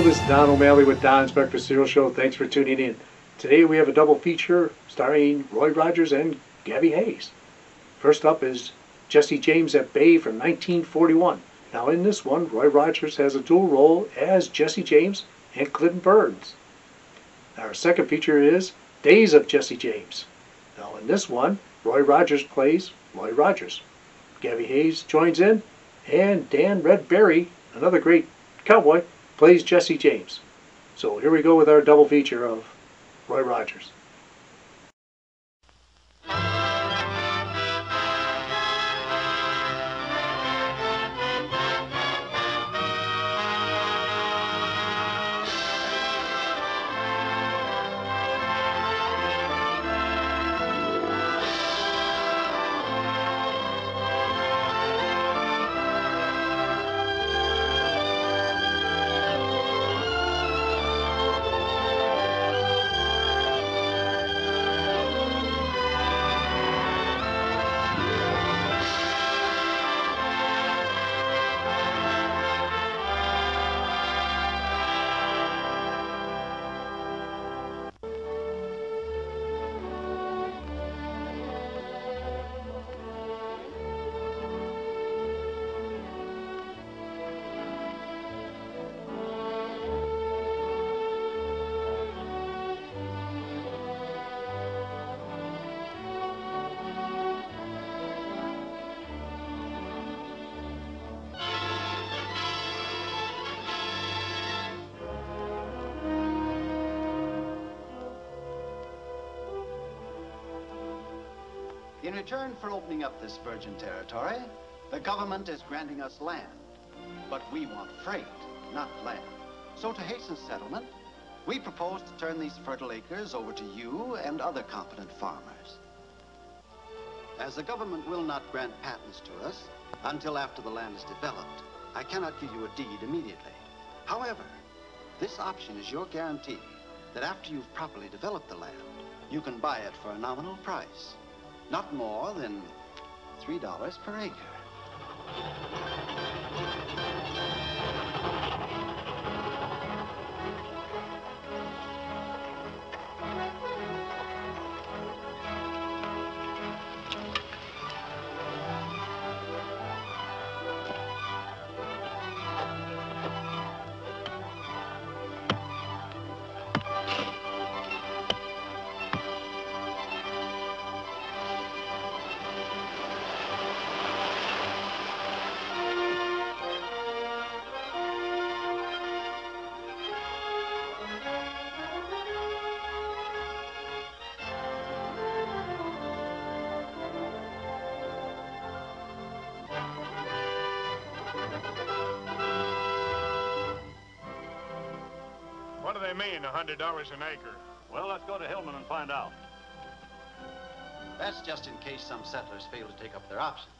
This is Don O'Malley with Don's Breakfast Cereal Show. Thanks for tuning in. Today we have a double feature starring Roy Rogers and Gabby Hayes. First up is Jesse James at Bay from 1941. Now in this one, Roy Rogers has a dual role as Jesse James and Clinton Burns. Our second feature is Days of Jesse James. Now in this one, Roy Rogers plays Roy Rogers. Gabby Hayes joins in, and Don Red Barry, another great cowboy, plays Jesse James. So here we go with our double feature of Roy Rogers. For opening up this virgin territory, the government is granting us land. But we want freight, not land. So to hasten settlement, we propose to turn these fertile acres over to you and other competent farmers. As the government will not grant patents to us until after the land is developed, I cannot give you a deed immediately. However, this option is your guarantee that after you've properly developed the land, you can buy it for a nominal price. Not more than $3 per acre. They mean, a $100 an acre? Well, let's go to Hillman and find out. That's just in case some settlers fail to take up their options.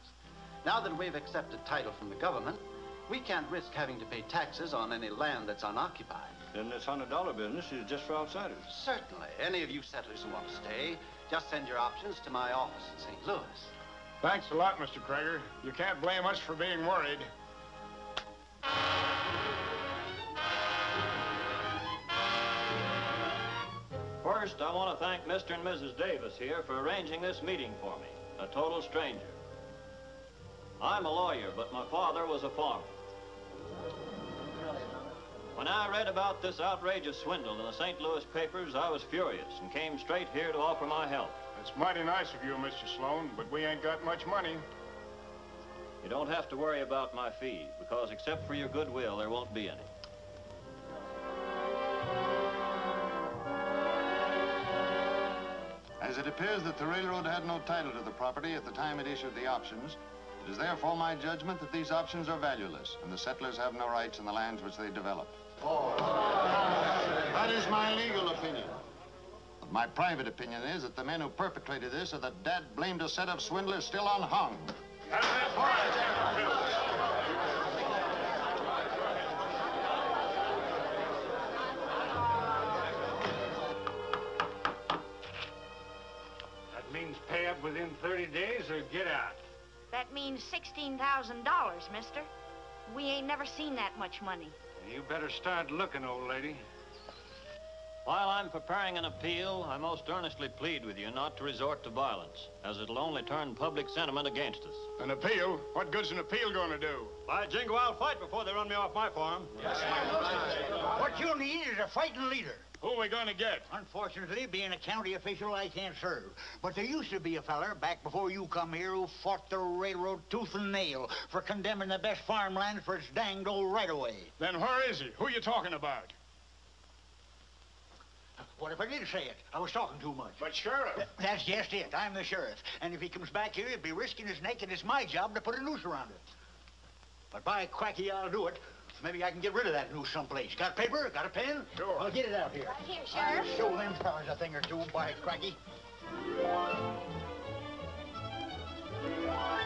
Now that we've accepted title from the government, we can't risk having to pay taxes on any land that's unoccupied. Then this $100 business is just for outsiders. Certainly. Any of you settlers who want to stay, just send your options to my office in St. Louis. Thanks a lot, Mr. Krager. You can't blame us for being worried. First, I want to thank Mr. and Mrs. Davis here for arranging this meeting for me, a total stranger. I'm a lawyer, but my father was a farmer. When I read about this outrageous swindle in the St. Louis papers, I was furious and came straight here to offer my help. It's mighty nice of you, Mr. Sloan, but we ain't got much money. You don't have to worry about my fees, because except for your goodwill, there won't be any. As it appears that the railroad had no title to the property at the time it issued the options, it is therefore my judgment that these options are valueless, and the settlers have no rights in the lands which they developed. That is my legal opinion. But my private opinion is that the men who perpetrated this are the dad-blamed set of swindlers still unhung. That means within 30 days or get out. That means $16,000, mister. We ain't never seen that much money. You better start looking, old lady. While I'm preparing an appeal, I most earnestly plead with you not to resort to violence, as it'll only turn public sentiment against us. An appeal? What good's an appeal gonna do? By jingo, I'll fight before they run me off my farm. Yes, yes. What you'll need is a fighting leader. Who are we gonna get? Unfortunately, being a county official, I can't serve. But there used to be a feller back before you come here who fought the railroad tooth and nail for condemning the best farmland for its danged old right-of-way. Then where is he? Who are you talking about? What if I did say it? I was talking too much. But Sheriff. That's just it. I'm the sheriff. And if he comes back here, he'd be risking his neck, and it's my job to put a noose around it. But by cracky, I'll do it. Maybe I can get rid of that noose someplace. Got paper? Got a pen? Sure. I'll get it out here. Right here, I'll Sheriff. show them fellas a thing or two, by cracky. My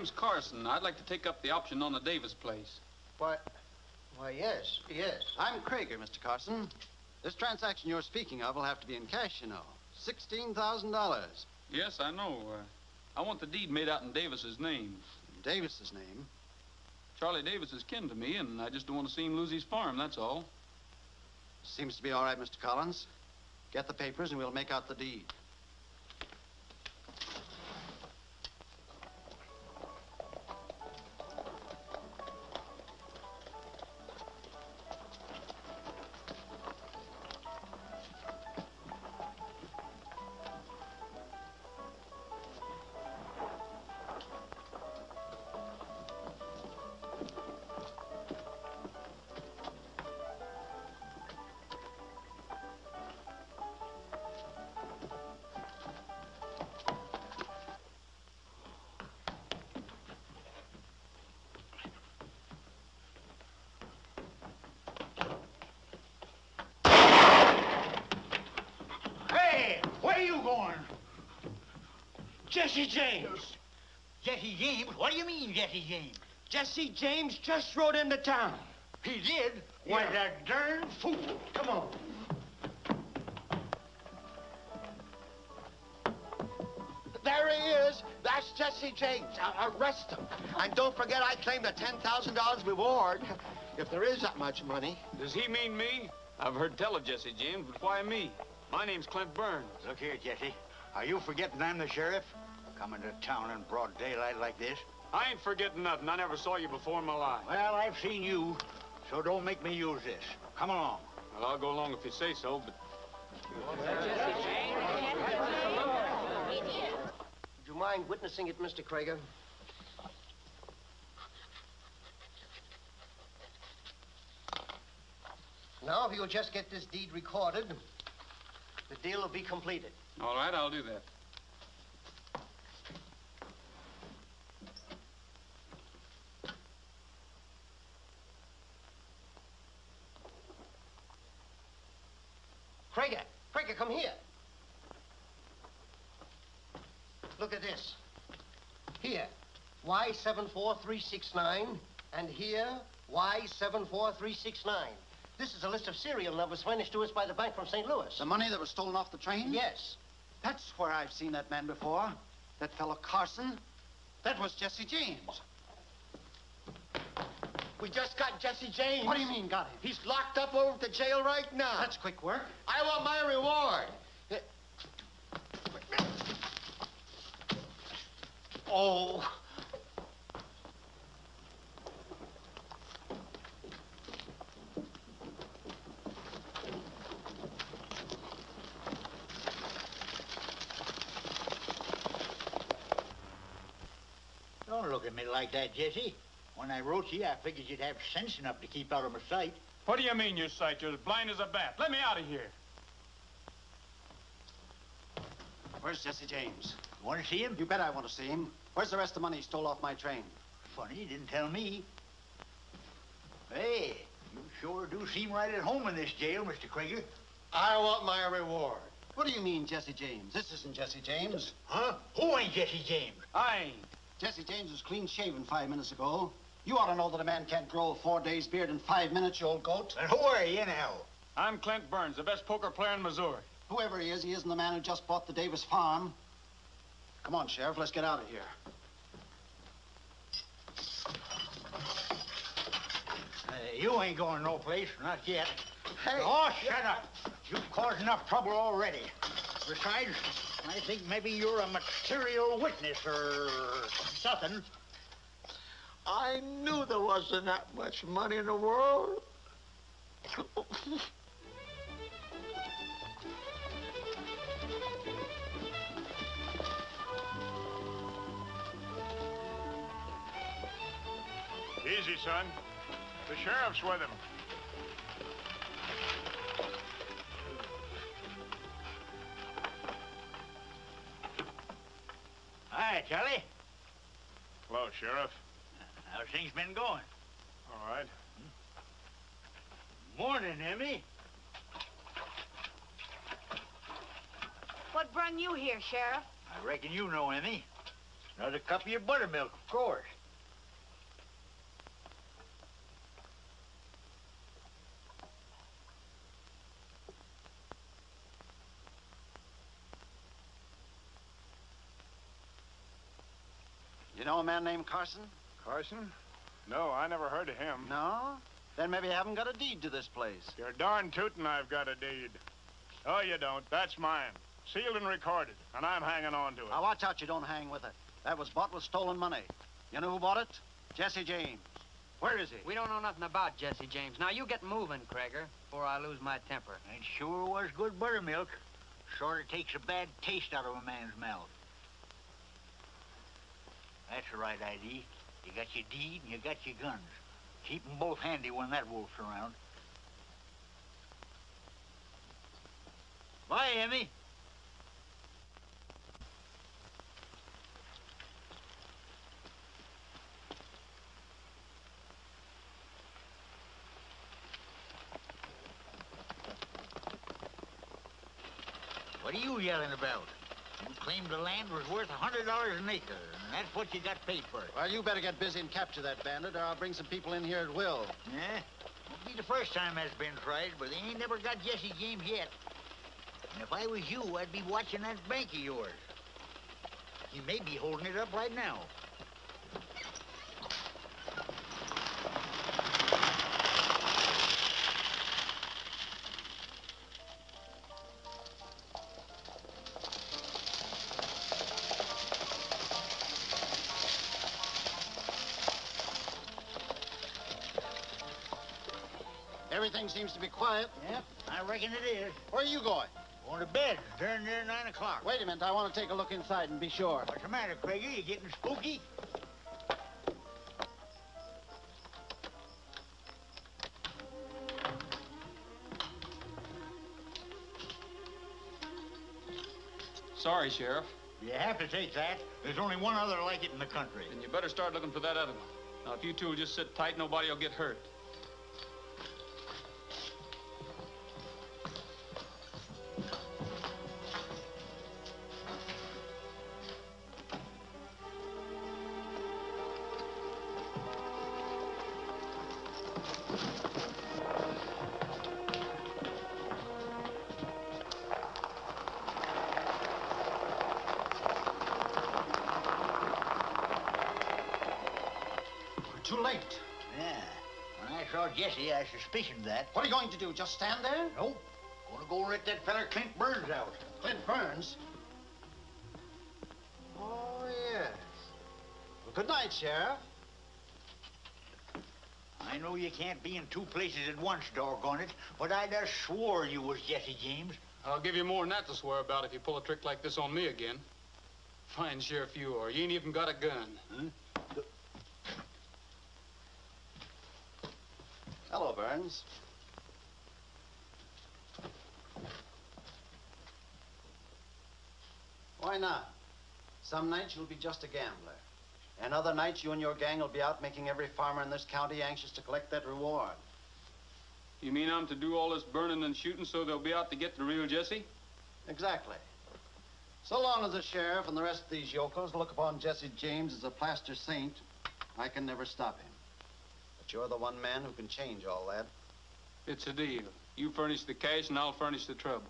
name's Carson. I'd like to take up the option on the Davis place. Why, why, yes, yes. I'm Krager, Mr. Carson. This transaction you're speaking of will have to be in cash, you know. $16,000. Yes, I know. Uh, I want the deed made out in Davis's name. Davis's name. Charlie Davis is kin to me, and I just don't want to see him lose his farm, that's all. Seems to be all right, Mr. Collins. Get the papers and we'll make out the deed. Jesse James. Jesse James? What do you mean, Jesse James? Jesse James just rode into town. He did? Why, that darn fool. Come on. There he is. That's Jesse James. Uh, arrest him. And don't forget I claimed a $10,000 reward. If there is that much money. Does he mean me? I've heard tell of Jesse James, but why me? My name's Clint Burns. Look here, Jesse. Are you forgetting I'm the sheriff? Coming to town in broad daylight like this? I ain't forgetting nothing. I never saw you before in my life. Well, I've seen you, so don't make me use this. Come along. Well, I'll go along if you say so, but Would you mind witnessing it, Mr. Krager? Now, if you'll just get this deed recorded, the deal will be completed. all right, I'll do that. Krager, Krager, come here. Look at this. Here, Y74369, and here, Y74369. This is a list of serial numbers furnished to us by the bank from St. Louis. The money that was stolen off the train? Yes. That's where I've seen that man before. That fellow Carson. That was Jesse James. We just got Jesse James. What do you mean, got him? He's locked up over at the jail right now. That's quick work. I want my reward. Oh. Like that, Jesse. When I wrote you, I figured you'd have sense enough to keep out of my sight. What do you mean, you sight? You're as blind as a bat. Let me out of here. Where's Jesse James? You want to see him? You bet I want to see him. Where's the rest of the money he stole off my train? Funny, he didn't tell me. Hey, you sure do seem right at home in this jail, Mr. Krager. I want my reward. What do you mean, Jesse James? This isn't Jesse James. Huh? Who ain't Jesse James? I ain't. Jesse James was clean shaven five minutes ago. You ought to know that a man can't grow a four days beard in five minutes, you old goat. And who are you, now? I'm Clint Burns, the best poker player in Missouri. Whoever he is, he isn't the man who just bought the Davis farm. Come on, Sheriff, let's get out of here. Uh, you ain't going no place, not yet. Hey! Oh, shut up. You've caused enough trouble already. Besides, I think maybe you're a material witness or something. I knew there wasn't that much money in the world. Easy, son. The sheriff's with him. Hi, Charlie. Hello, Sheriff. How's things been going? All right. Morning, Emmy. What brung you here, Sheriff? I reckon you know, Emmy. Another cup of your buttermilk, of course. You know a man named Carson? Carson? No, I never heard of him. No? Then maybe you haven't got a deed to this place. You're darn tootin' I've got a deed. Oh, you don't. That's mine. Sealed and recorded, and I'm hanging on to it. Now watch out you don't hang with it. That was bought with stolen money. You know who bought it? Jesse James. Where is he? We don't know nothing about Jesse James. Now, you get moving, Krager, before I lose my temper. It sure was good buttermilk. Sort of takes a bad taste out of a man's mouth. That's right idea. You got your deed and you got your guns. Keep 'em both handy when that wolf's around. Bye, Emmy. What are you yelling about? You claimed the land was worth a hundred dollars an acre, and that's what you got paid for it. Well, you better get busy and capture that bandit, or I'll bring some people in here at will. Yeah? Won't be the first time that's been tried, but they ain't never got Jesse James yet. And if I was you, I'd be watching that bank of yours. He may be holding it up right now. Seems to be quiet. Yep, I reckon it is. Where are you going? Going to bed. Darn near nine o'clock. Wait a minute. I want to take a look inside and be sure. What's the matter, Craigie? You getting spooky? Sorry, Sheriff. You have to take that. There's only one other like it in the country. Then you better start looking for that other one. Now, if you two will just sit tight, nobody will get hurt. Jesse, I suspicioned that. What are you going to do? Just stand there? Nope. Gonna go let that feller Clint Burns out. Clint Burns? Oh, yes. Well, good night, Sheriff. I know you can't be in two places at once, doggone it, but I just swore you was Jesse James. I'll give you more than that to swear about if you pull a trick like this on me again. Fine sheriff you are. You ain't even got a gun. Hello, Burns. Why not? Some nights you'll be just a gambler. And other nights you and your gang will be out making every farmer in this county anxious to collect that reward. You mean I'm to do all this burning and shooting so they'll be out to get the real Jesse? Exactly. So long as the sheriff and the rest of these yokels look upon Jesse James as a plaster saint, I can never stop him. But you're the one man who can change all that. It's a deal. You furnish the cash and I'll furnish the trouble.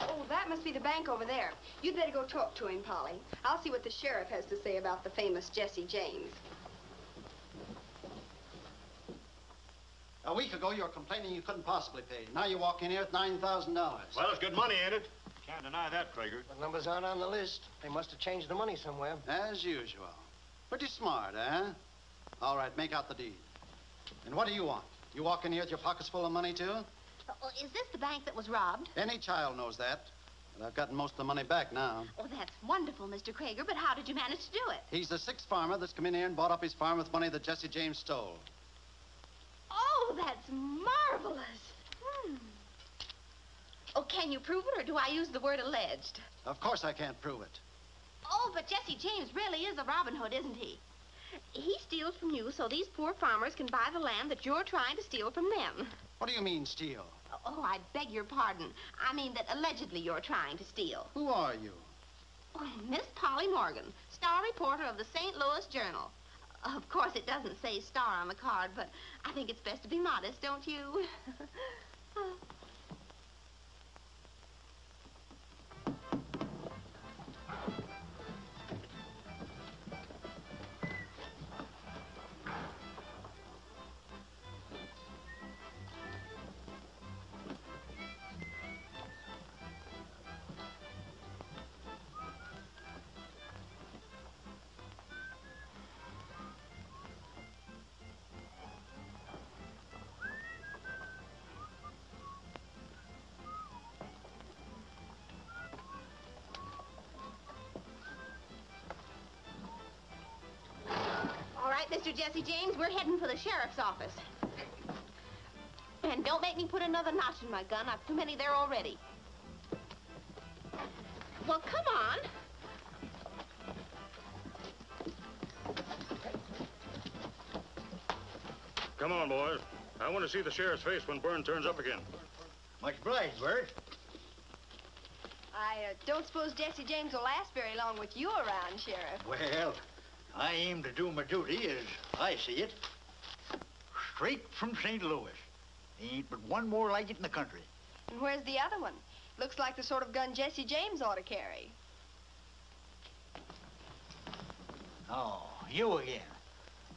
Oh, that must be the bank over there. You'd better go talk to him, Polly. I'll see what the sheriff has to say about the famous Jesse James. A week ago, you were complaining you couldn't possibly pay. Now you walk in here with $9,000. Well, it's good money, ain't it? Can't deny that, Krager. The numbers aren't on the list. They must have changed the money somewhere. As usual. Pretty smart, eh? All right, make out the deed. And what do you want? You walk in here with your pockets full of money, too? Oh, is this the bank that was robbed? Any child knows that. But I've gotten most of the money back now. Oh, that's wonderful, Mr. Krager, but how did you manage to do it? He's the sixth farmer that's come in here and bought up his farm with money that Jesse James stole. Oh, that's marvelous. Hmm. Oh, can you prove it, or do I use the word alleged? Of course I can't prove it. Oh, but Jesse James really is a Robin Hood, isn't he? He steals from you so these poor farmers can buy the land that you're trying to steal from them. What do you mean, steal? Oh, I beg your pardon. I mean that allegedly you're trying to steal. Who are you? Oh, Miss Polly Morgan, star reporter of the St. Louis Journal. Of course, it doesn't say star on the card, but I think it's best to be modest, don't you? Mr. Jesse James, we're heading for the sheriff's office. And don't make me put another notch in my gun. I've too many there already. Well, come on. Come on, boys. I want to see the sheriff's face when Burns turns up again. Much obliged, Bert. I uh, don't suppose Jesse James will last very long with you around, Sheriff. Well, I aim to do my duty as I see it. Straight from St. Louis. Ain't but one more like it in the country. And where's the other one? Looks like the sort of gun Jesse James ought to carry. Oh, you again.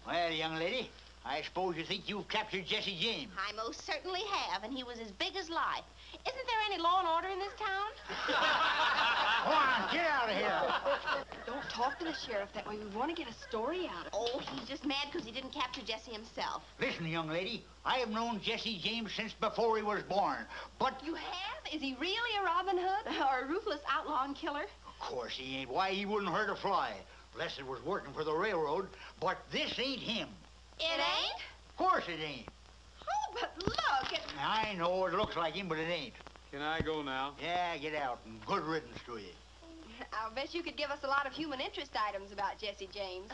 Well, young lady, I suppose you think you've captured Jesse James. I most certainly have, and he was as big as life. Isn't there any law and order in this town? Go on, get out of here. Don't talk to the sheriff that way. We want to get a story out of it. Oh, he's just mad because he didn't capture Jesse himself. Listen, young lady, I have known Jesse James since before he was born. But You have? Is he really a Robin Hood? Or a ruthless outlaw and killer? Of course he ain't. Why, he wouldn't hurt a fly. Unless it was working for the railroad. But this ain't him. It ain't? Of course it ain't. Oh, but look, it... I know it looks like him, but it ain't. Can I go now? Yeah, get out and good riddance to you. I'll bet you could give us a lot of human interest items about Jesse James.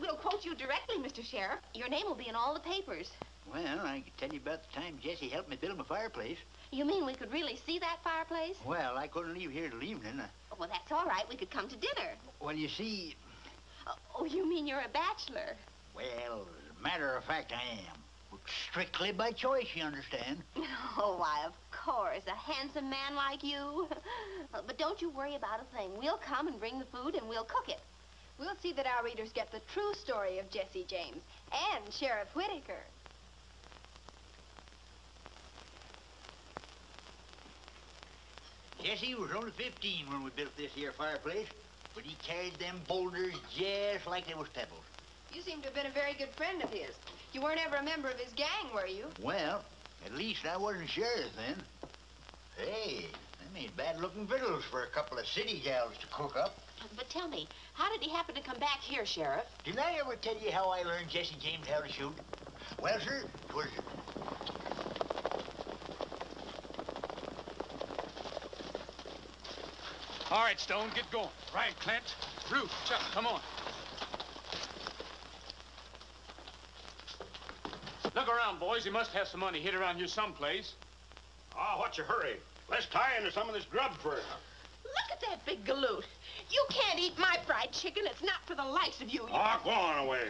We'll quote you directly, Mr. Sheriff. Your name will be in all the papers. Well, I could tell you about the time Jesse helped me build my fireplace. You mean we could really see that fireplace? Well, I couldn't leave here till evening. Uh, Well, that's all right. We could come to dinner. Well, you see, Oh, you mean you're a bachelor? well, as a matter of fact, I am. Strictly by choice, you understand. Oh, why, of course. A handsome man like you. Uh, but don't you worry about a thing. We'll come and bring the food and we'll cook it. We'll see that our readers get the true story of Jesse James and Sheriff Whitaker. Jesse was only 15 when we built this here fireplace, but he carried them boulders just like they was pebbles. You seem to have been a very good friend of his. You weren't ever a member of his gang, were you? Well, at least I wasn't sheriff then. Hey, them ain't bad-looking victuals for a couple of city gals to cook up. But tell me, how did he happen to come back here, Sheriff? Didn't I ever tell you how I learned Jesse James how to shoot? Well, sir, sir, 'twas All right, Stone, get going. Right, Clint. Ruth, Chuck, come on. Look around, boys. He must have some money hid around here someplace. Ah, oh, what's your hurry? Let's tie into some of this grub first. Look at that big galoot. You can't eat my fried chicken. It's not for the likes of you. you... Oh, go on away.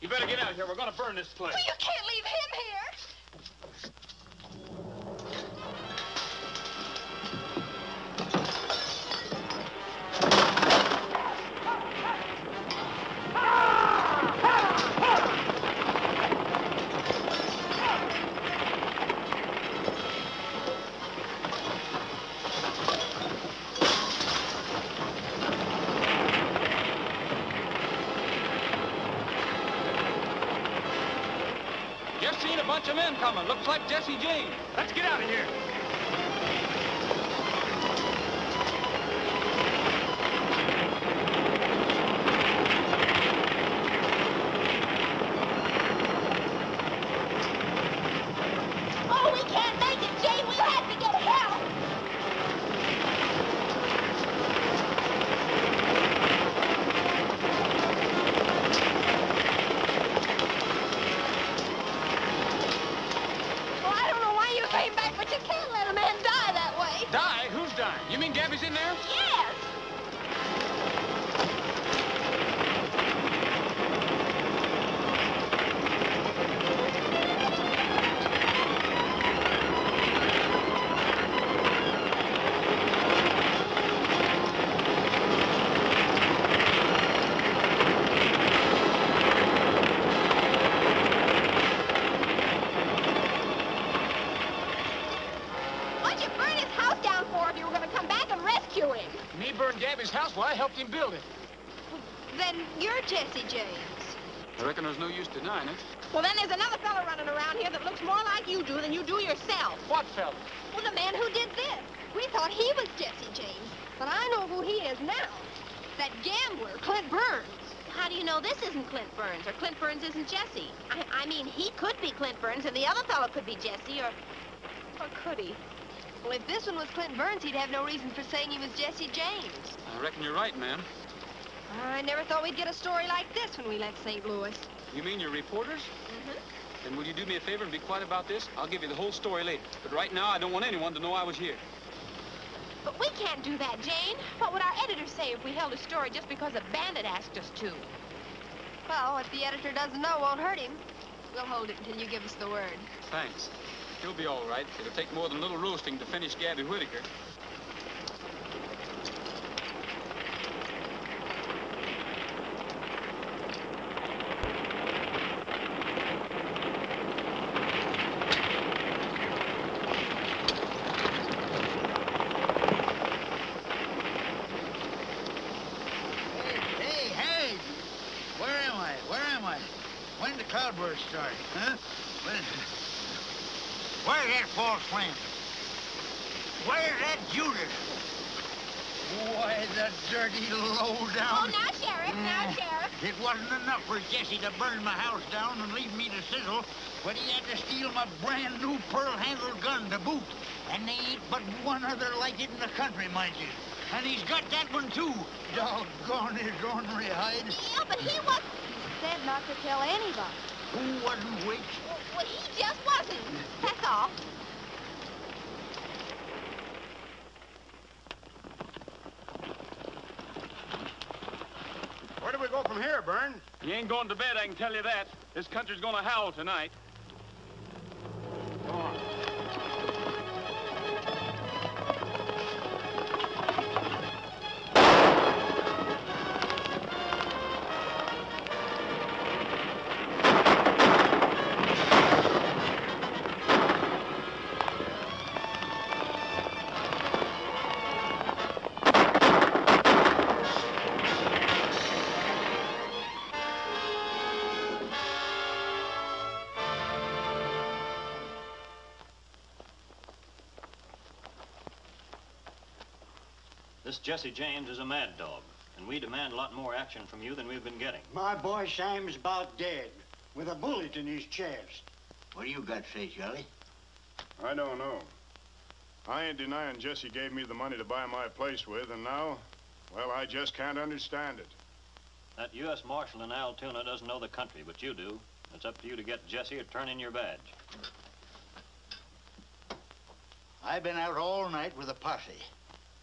You better get out of here. We're gonna burn this place. Well, you can't leave him here. Just seen a bunch of men coming. Looks like Jesse James. Let's get out of here. St. Louis. You mean you're reporters? Mm-hmm. Then will you do me a favor and be quiet about this? I'll give you the whole story later. But right now, I don't want anyone to know I was here. But we can't do that, Jane. What would our editor say if we held a story just because a bandit asked us to? Well, what the editor doesn't know won't hurt him. We'll hold it until you give us the word. Thanks. He'll be all right. It'll take more than a little roasting to finish Gabby Whitaker. Hey, hey! Where am I? Where am I? When did the cloudburst start? Huh? When... False friend? Where's that Judas? Why, the dirty lowdown... Oh, now, Sheriff, now, mm. Sheriff. It wasn't enough for Jesse to burn my house down and leave me to sizzle, but he had to steal my brand new pearl-handled gun to boot. And they ain't but one other like it in the country, mind you. And he's got that one, too. Doggone his ornery hide. Yeah, but he was... He said not to tell anybody. Who wasn't which? Well, he just wasn't. That's all. Where do we go from here, Burns? You ain't going to bed, I can tell you that. This country's gonna howl tonight. Go on. Jesse James is a mad dog, and we demand a lot more action from you than we've been getting. My boy Sam's about dead, with a bullet in his chest. What do you got to say, Charlie? I don't know. I ain't denying Jesse gave me the money to buy my place with, and now, well, I just can't understand it. That U.S. Marshal in Altoona doesn't know the country, but you do. It's up to you to get Jesse or turn in your badge. I've been out all night with a posse.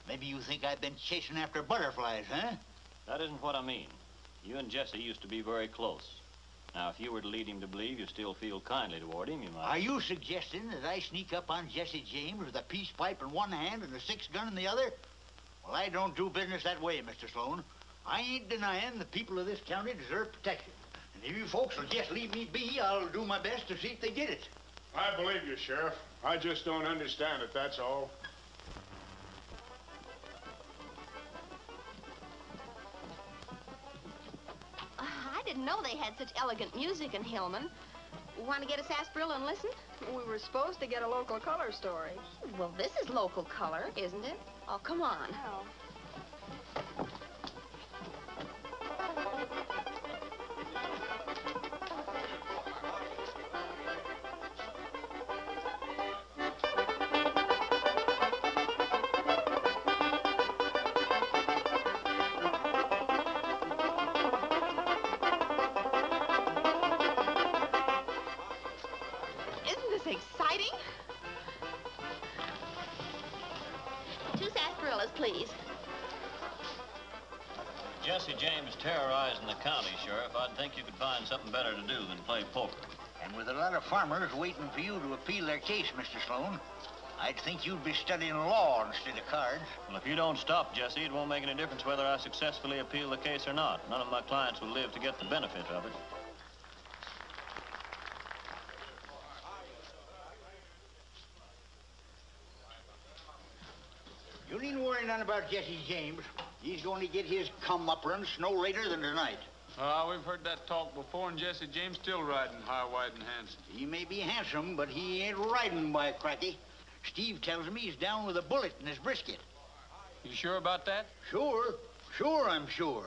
Maybe you think I've been chasing after butterflies, huh? That isn't what I mean. You and Jesse used to be very close. Now, if you were to lead him to believe you still feel kindly toward him, you might... Are you suggesting that I sneak up on Jesse James with a peace pipe in one hand and a six gun in the other? Well, I don't do business that way, Mr. Sloan. I ain't denying the people of this county deserve protection. And if you folks will just leave me be, I'll do my best to see if they get it. I believe you, Sheriff. I just don't understand it, that's all. I didn't know they had such elegant music in Hillman. Want to get a sarsaparilla and listen? We were supposed to get a local color story. Well, this is local color, isn't it? Oh, come on. Oh. Of farmers waiting for you to appeal their case, Mr. Sloan, I'd think you'd be studying law instead of cards. Well, if you don't stop, Jesse, it won't make any difference whether I successfully appeal the case or not. None of my clients will live to get the benefit of it. You needn't worry none about Jesse James. He's going to get his come up no later than tonight. Ah, we've heard that talk before, and Jesse James still riding high, wide, and handsome. He may be handsome, but he ain't riding by cracky. Steve tells me he's down with a bullet in his brisket. You sure about that? Sure. Sure, I'm sure.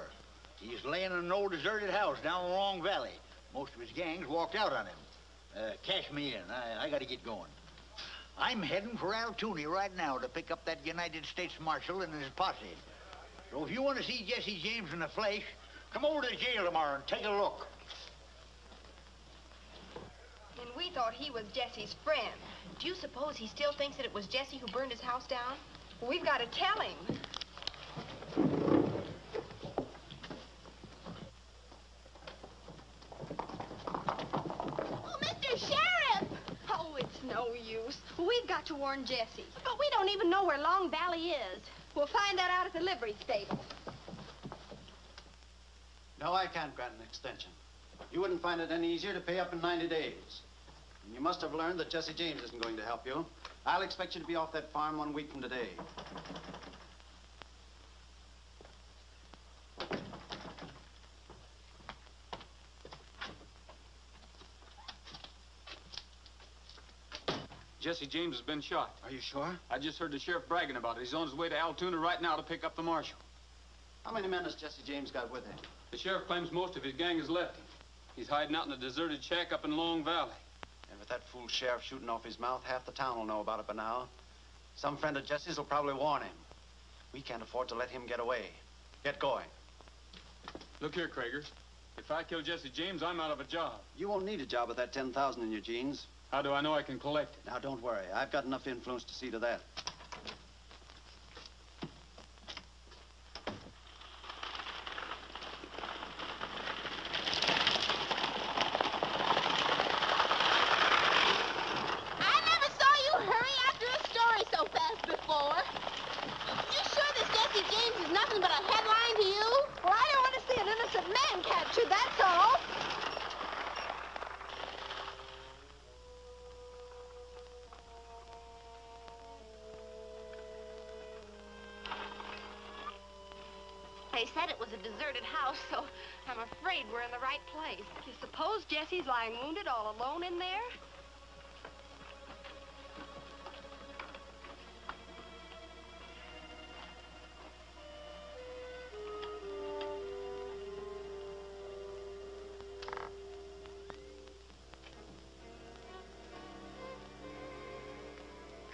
He's laying in an old deserted house down Long Valley. Most of his gang's walked out on him. Uh, cash me in. I, I gotta get going. I'm heading for Altoona right now to pick up that United States Marshal and his posse. So if you want to see Jesse James in the flesh, come over to the jail tomorrow and take a look. And we thought he was Jesse's friend. Do you suppose he still thinks that it was Jesse who burned his house down? We've got to tell him. Oh, Mr. Sheriff! Oh, it's no use. We've got to warn Jesse. But we don't even know where Long Valley is. We'll find that out at the livery stable. No, I can't grant an extension. You wouldn't find it any easier to pay up in 90 days. And you must have learned that Jesse James isn't going to help you. I'll expect you to be off that farm one week from today. Jesse James has been shot. Are you sure? I just heard the sheriff bragging about it. He's on his way to Altoona right now to pick up the marshal. How many men has Jesse James got with him? The sheriff claims most of his gang has left him. He's hiding out in a deserted shack up in Long Valley. And with that fool sheriff shooting off his mouth, half the town will know about it by now. Some friend of Jesse's will probably warn him. We can't afford to let him get away. Get going. Look here, Krager. If I kill Jesse James, I'm out of a job. You won't need a job with that 10,000 in your jeans. How do I know I can collect it? Now, don't worry. I've got enough influence to see to that.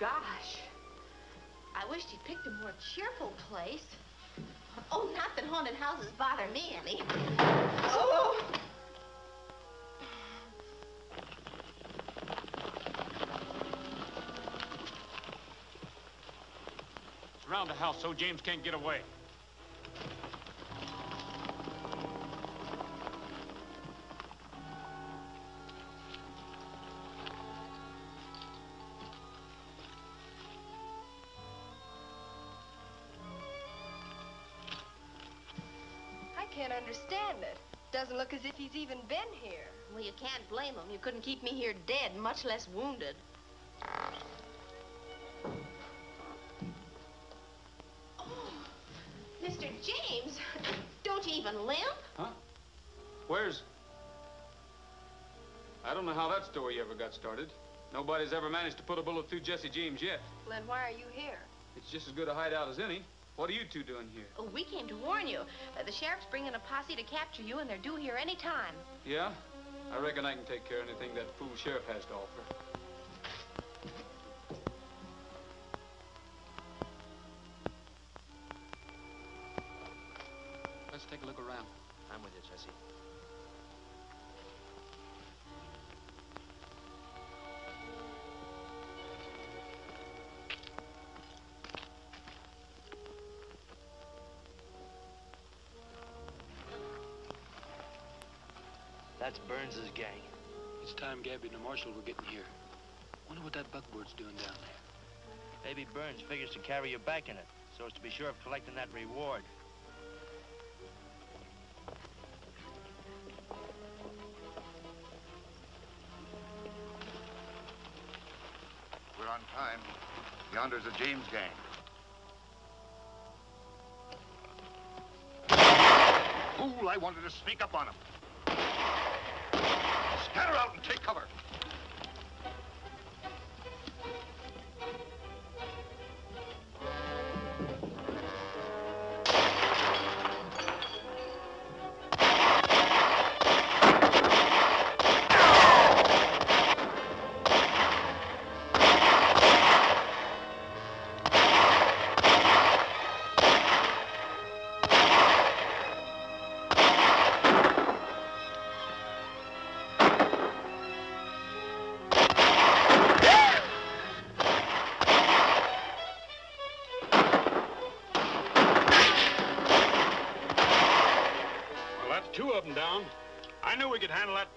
Gosh. I wished he'd picked a more cheerful place. Oh, not that haunted houses bother me any. Oh! Surround the house so James can't get away. Look as if he's even been here. Well, you can't blame him. You couldn't keep me here dead, much less wounded. Oh, Mr. James, don't you even limp? Huh? Where's... I don't know how that story ever got started. Nobody's ever managed to put a bullet through Jesse James yet. Then why are you here? It's just as good a hideout as any. What are you two doing here? Oh, we came to warn you. Uh, the sheriff's bringing a posse to capture you, and they're due here any time. Yeah? I reckon I can take care of anything that fool sheriff has to offer. That's Burns's gang. It's time Gabby and the marshal were getting here. Wonder what that buckboard's doing down there. Maybe Burns figures to carry you back in it, so as to be sure of collecting that reward. We're on time. Yonder's a James gang. Fool, I wanted to sneak up on him.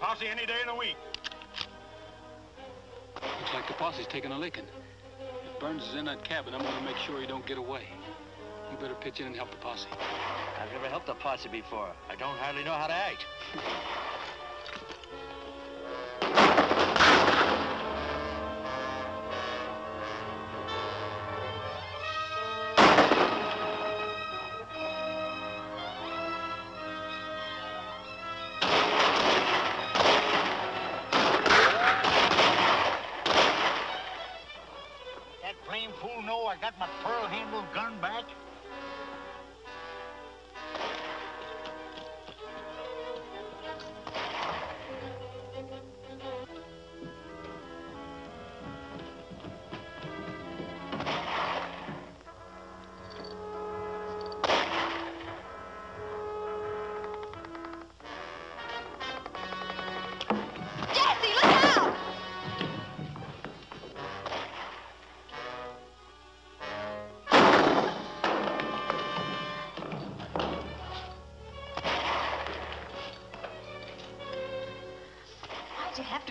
Posse any day of the week. Looks like the posse's taking a licking. If Burns is in that cabin, I'm gonna make sure he don't get away. You better pitch in and help the posse. I've never helped a posse before. I don't hardly know how to act.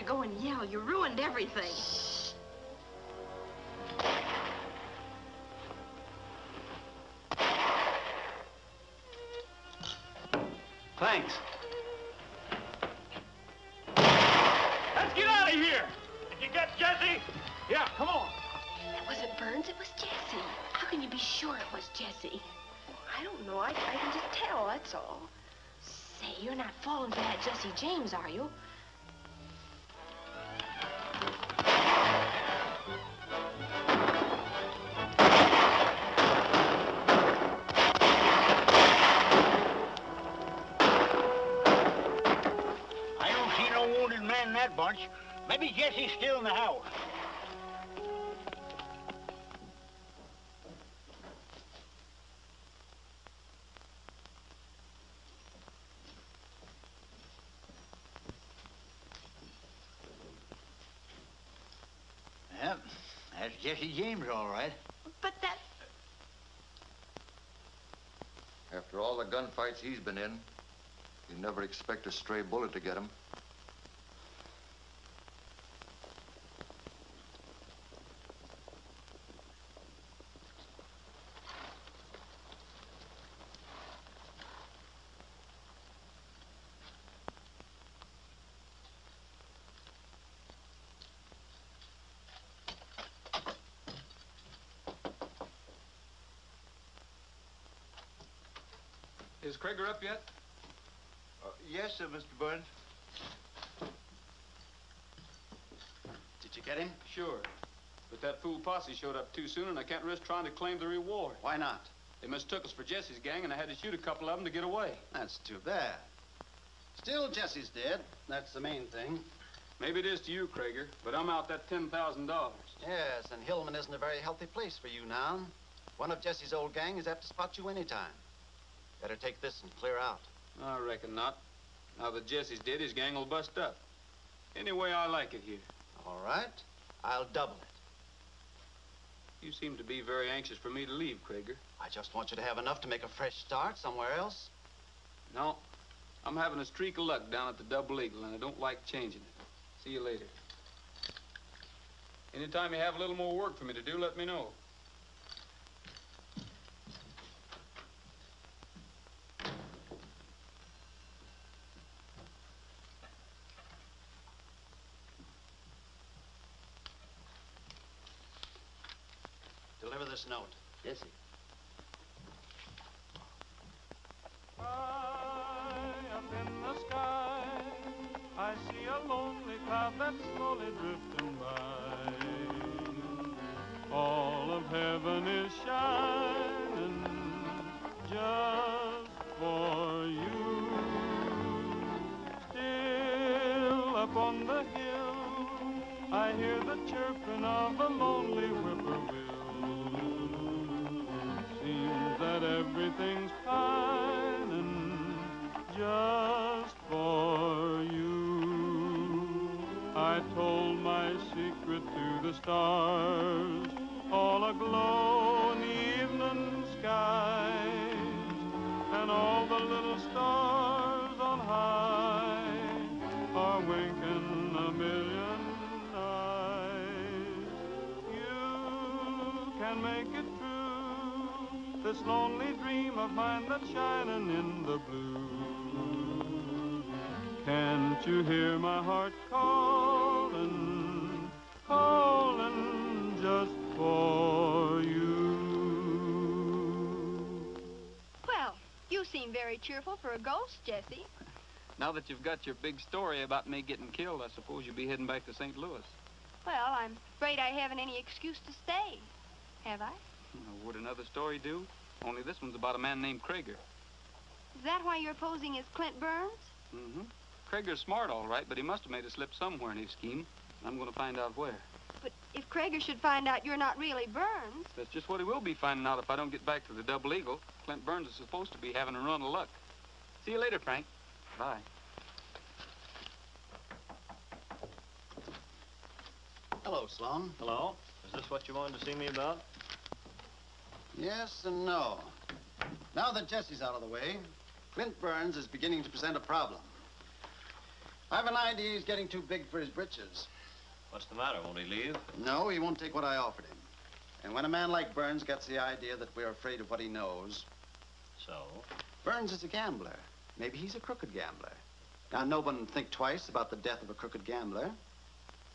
to go and yell? You ruined everything. Thanks. Let's get out of here! Did you get Jesse? Yeah, come on. It wasn't Burns, it was Jesse. How can you be sure it was Jesse? I don't know. I, I can just tell, that's all. Say, you're not falling for that Jesse James, are you? Jesse's still in the house. Yep, that's Jesse James, all right. But that... After all the gunfights he's been in, you never expect a stray bullet to get him. Is Krager up yet? Uh, yes, sir, Mr. Burns. Did you get him? Sure. But that fool posse showed up too soon, and I can't risk trying to claim the reward. Why not? They mistook us for Jesse's gang, and I had to shoot a couple of them to get away. That's too bad. Still, Jesse's dead. That's the main thing. Maybe it is to you, Krager, but I'm out that $10,000. Yes, and Hillman isn't a very healthy place for you now. One of Jesse's old gang is apt to spot you anytime. Better take this and clear out. I reckon not. Now that Jesse's dead, his gang will bust up. Anyway, I like it here. All right. I'll double it. You seem to be very anxious for me to leave, Krager. I just want you to have enough to make a fresh start somewhere else. No, I'm having a streak of luck down at the Double Eagle, and I don't like changing it. See you later. Anytime you have a little more work for me to do, let me know. This note. Yes, sir. High up in the sky, I see a lonely cloud that's slowly drifting by. All of heaven is shining just for you. Still up on the hill, I hear the chirping of a lonely whippoorwill. That everything's pining just for you. I told my secret to the stars, all aglow in the evening skies, and all the little stars on high are winking a million eyes. You can make it this lonely dream of mine that's shining in the blue. Can't you hear my heart calling, calling just for you? Well, you seem very cheerful for a ghost, Jesse. Now that you've got your big story about me getting killed, I suppose you'll be heading back to St. Louis. Well, I'm afraid I haven't any excuse to stay. Have I? Would another story do? Only this one's about a man named Krager. Is that why you're posing as Clint Burns? Mm-hmm. Krager's smart, all right, but he must have made a slip somewhere in his scheme. I'm going to find out where. But if Krager should find out you're not really Burns, That's just what he will be finding out if I don't get back to the Double Eagle. Clint Burns is supposed to be having a run of luck. See you later, Frank. Bye. Hello, Sloan. Hello. Is this what you wanted to see me about? Yes and no. Now that Jesse's out of the way, Clint Burns is beginning to present a problem. I've an idea he's getting too big for his britches. What's the matter? Won't he leave? No, he won't take what I offered him. And when a man like Burns gets the idea that we're afraid of what he knows, So? Burns is a gambler. Maybe he's a crooked gambler. Now, no one would think twice about the death of a crooked gambler.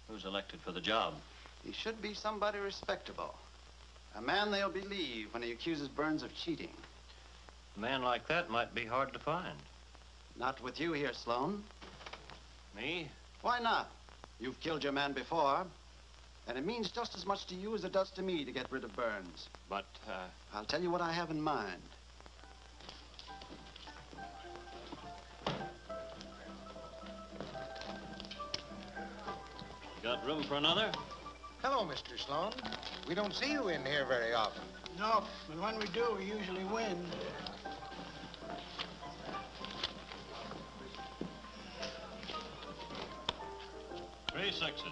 Who's elected for the job? He should be somebody respectable. A man they'll believe when he accuses Burns of cheating. A man like that might be hard to find. Not with you here, Sloan. Me? Why not? You've killed your man before. And it means just as much to you as it does to me to get rid of Burns. But, uh... I'll tell you what I have in mind. Got room for another? Hello, Mr. Sloan. We don't see you in here very often. No, but when we do, we usually win. Three sixes.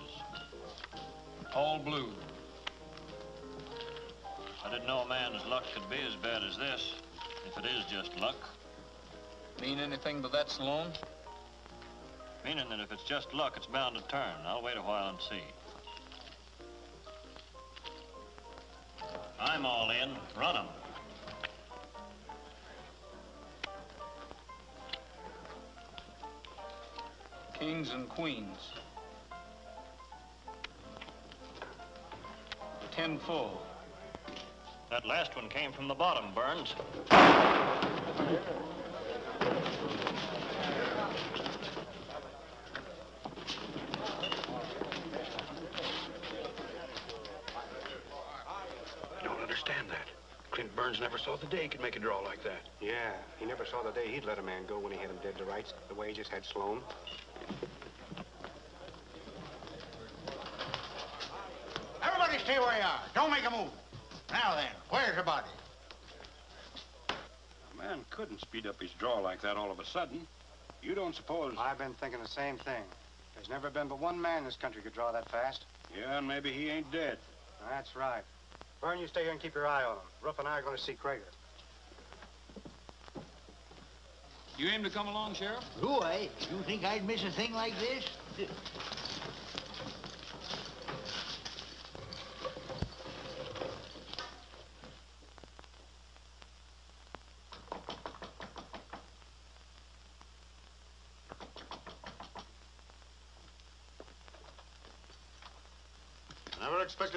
All Blue. I didn't know a man's luck could be as bad as this, if it is just luck. Mean anything to that, Sloan? Meaning that if it's just luck, it's bound to turn. I'll wait a while and see. I'm all in. Run 'em. Kings and queens. Ten full. That last one came from the bottom, Burns. I don't understand that. Clint Burns never saw the day he could make a draw like that. Yeah, he never saw the day he'd let a man go when he had him dead to rights, the way he just had Sloan. Everybody stay where you are. Don't make a move. Now then, where's the body? A man couldn't speed up his draw like that all of a sudden. You don't suppose... I've been thinking the same thing. There's never been but one man in this country could draw that fast. Yeah, and maybe he ain't dead. That's right. Vern, you stay here and keep your eye on him. Ruff and I are going to see Krager. You aim to come along, Sheriff? Do I? Eh? You think I'd miss a thing like this?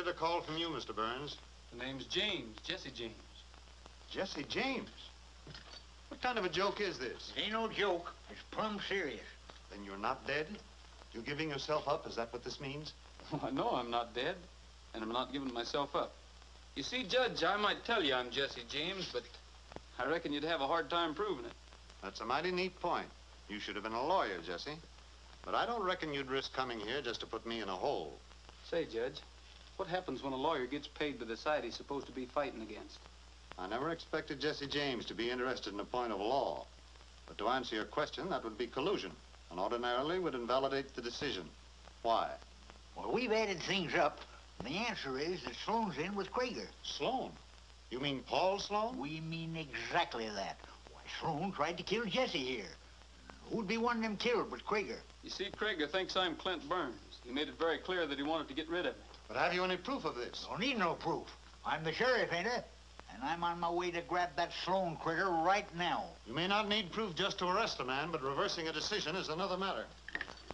Expected a call from you, Mr. Burns. The name's James, Jesse James. Jesse James? What kind of a joke is this? It ain't no joke. It's plumb serious. Then you're not dead? You're giving yourself up? Is that what this means? Oh, I know I'm not dead, and I'm not giving myself up. You see, Judge, I might tell you I'm Jesse James, but I reckon you'd have a hard time proving it. That's a mighty neat point. You should have been a lawyer, Jesse. But I don't reckon you'd risk coming here just to put me in a hole. Say, Judge, what happens when a lawyer gets paid by the side he's supposed to be fighting against? I never expected Jesse James to be interested in a point of law. But to answer your question, that would be collusion, and ordinarily would invalidate the decision. Why? Well, we've added things up. and The answer is that Sloan's in with Krager. Sloan? You mean Paul Sloan? We mean exactly that. Why, Sloan tried to kill Jesse here. Who'd be wanting him killed but Krager? You see, Krager thinks I'm Clint Burns. He made it very clear that he wanted to get rid of me. But have you any proof of this? Don't need no proof. I'm the sheriff, ain't I? And I'm on my way to grab that Sloan critter right now. You may not need proof just to arrest a man, but reversing a decision is another matter.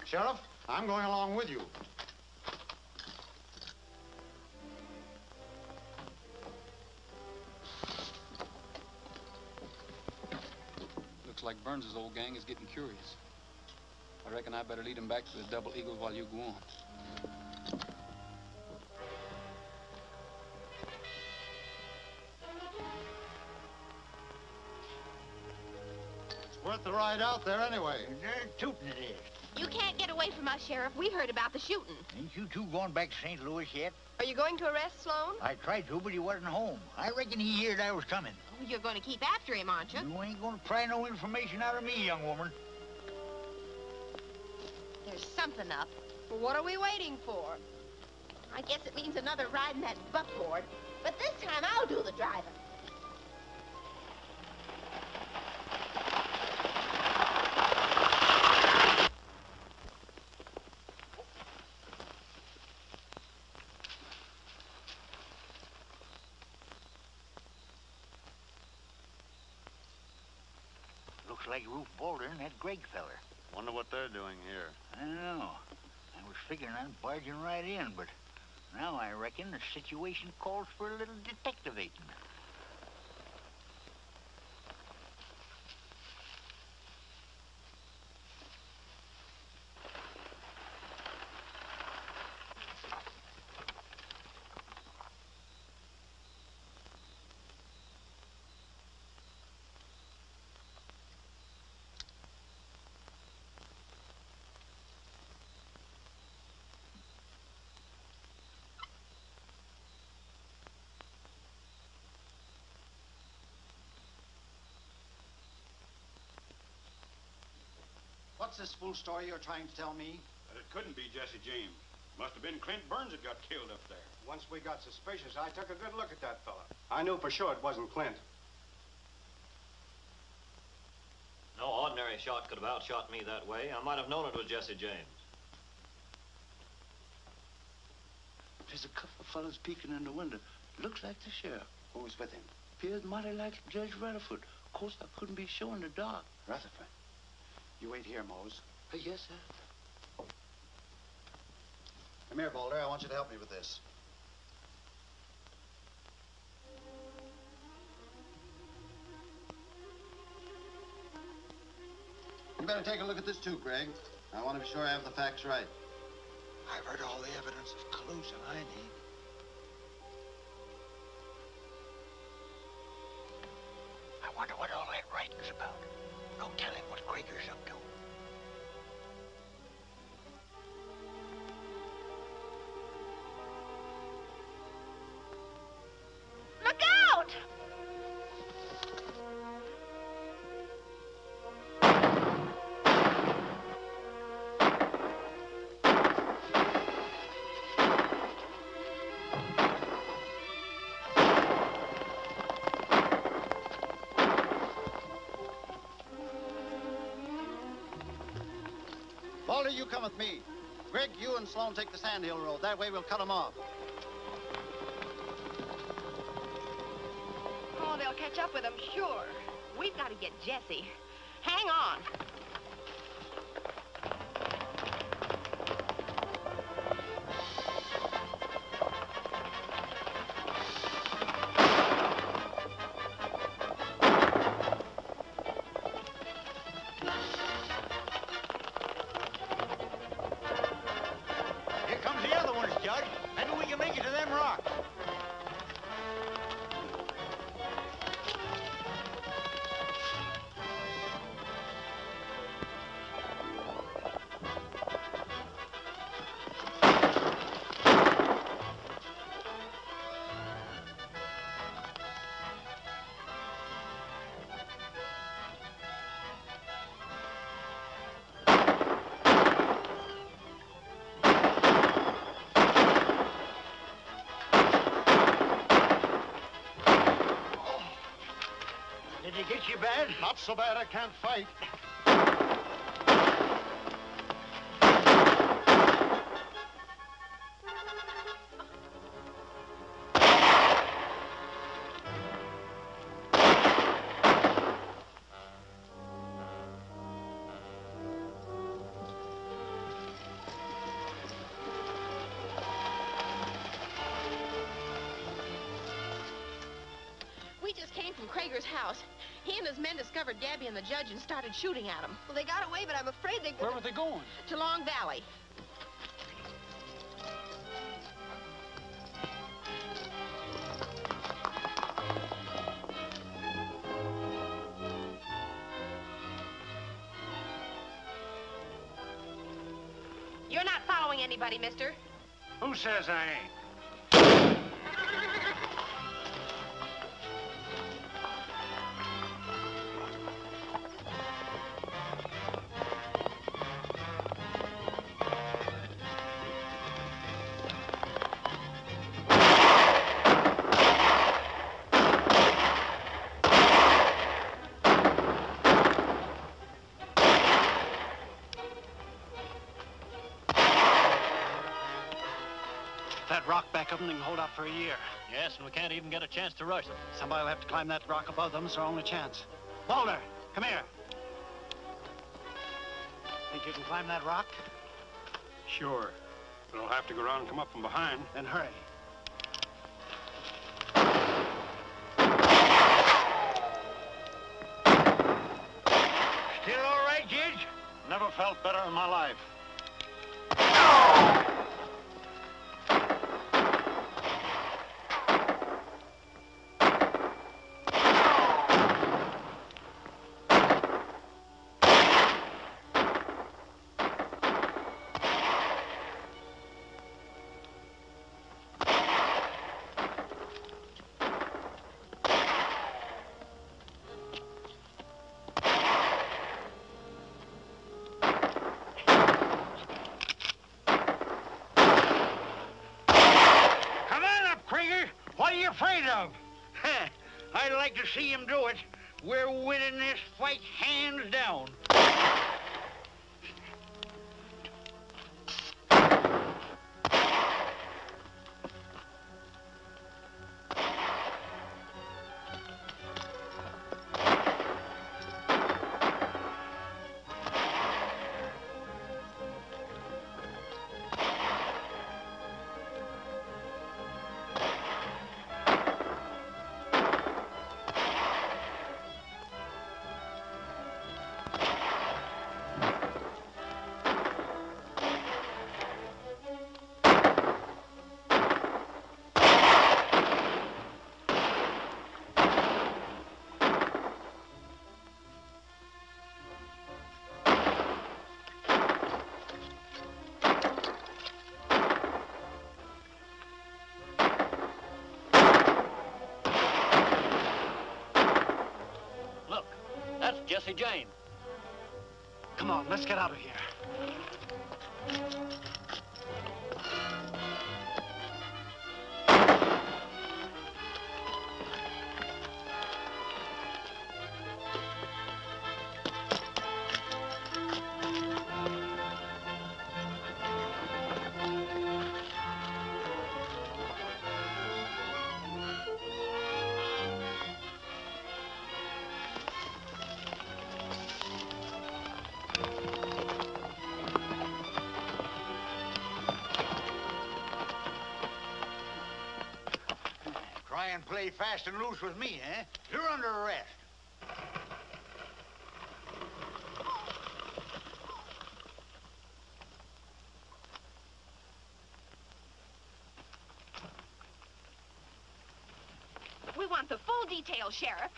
Sheriff, I'm going along with you. Looks like Burns's old gang is getting curious. I reckon I better lead him back to the Double Eagle while you go on. Worth the ride out there anyway. They're tootin' it is. You can't get away from us, Sheriff. We heard about the shooting. Ain't you two going back to St. Louis yet? Are you going to arrest Sloan? I tried to, but he wasn't home. I reckon he heard I was coming. Oh, you're going to keep after him, aren't you? You ain't gonna pry no information out of me, young woman. There's something up. Well, what are we waiting for? I guess it means another ride in that buckboard. But this time I'll do the driving. Like Ruth Boulder and that Greg feller. Wonder what they're doing here. I don't know. I was figuring on barging right in, but now I reckon the situation calls for a little detectivating. What's this fool story you're trying to tell me? But it couldn't be Jesse James. Must have been Clint Burns that got killed up there. Once we got suspicious, I took a good look at that fella. I knew for sure it wasn't Clint. No ordinary shot could have outshot me that way. I might have known it was Jesse James. There's a couple of fellas peeking in the window. Looks like the sheriff. Who's with him? Appears mighty like Judge Rutherford. Of course, I couldn't be sure in the dark. Rutherford. You wait here, Mose. Uh, yes, sir. Come here, Boulder. I want you to help me with this. You better take a look at this too, Greg. I want to be sure I have the facts right. I've heard all the evidence of collusion I need. Krager's up to. Baldy, you come with me. Greg, you and Sloan take the Sandhill Road. That way we'll cut them off. Oh, they'll catch up with him, sure. We've got to get Jesse. Hang on. Did you bad? Not so bad I can't fight. We just came from Krager's house. He and his men discovered Gabby and the judge and started shooting at him. Well, they got away, but I'm afraid they... Where were they going? To Long Valley. Back of them can hold out for a year. Yes, and we can't even get a chance to rush them. Somebody will have to climb that rock above them. It's our only chance. Boulder, come here. Think you can climb that rock? Sure. But I'll have to go around and come up from behind. Then hurry. Still all right, Judge? Never felt better in my life. Afraid of? I'd like to see him do it. We're winning this fight hands down. Jesse James. Come on, let's get out of here. Play fast and loose with me, eh? You're under arrest. We want the full details, Sheriff.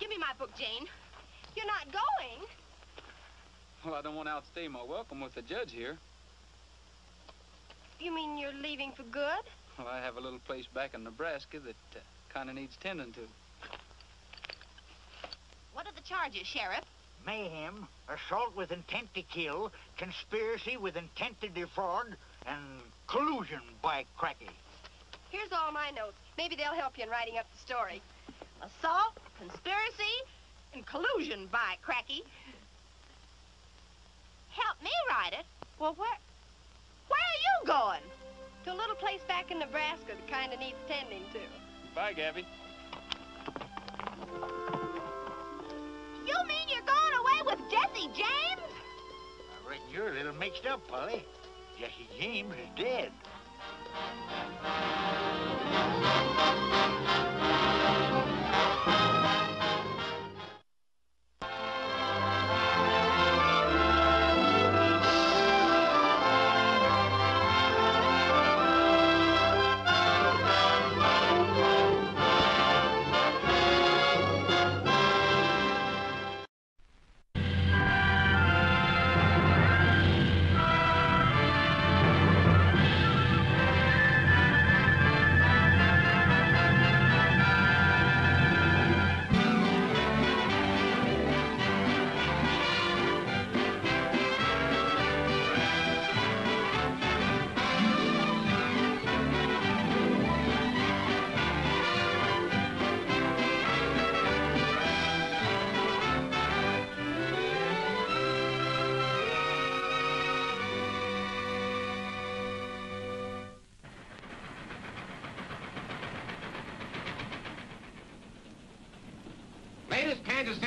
Give me my book, Jane. You're not going. Well, I don't want to outstay my welcome with the judge here. You mean you're leaving for good? Well, I have a little place back in Nebraska that kind of needs tending to. What are the charges, Sheriff? Mayhem, assault with intent to kill, conspiracy with intent to defraud, and collusion by cracky. Here's all my notes. Maybe they'll help you in writing up the story. Assault, conspiracy, and collusion by cracky. Help me write it. Well, where... Where are you going? To a little place back in Nebraska that kind of needs tending to. Bye, Gabby. You mean you're going away with Jesse James? I reckon you're a little mixed up, Polly. Jesse James is dead.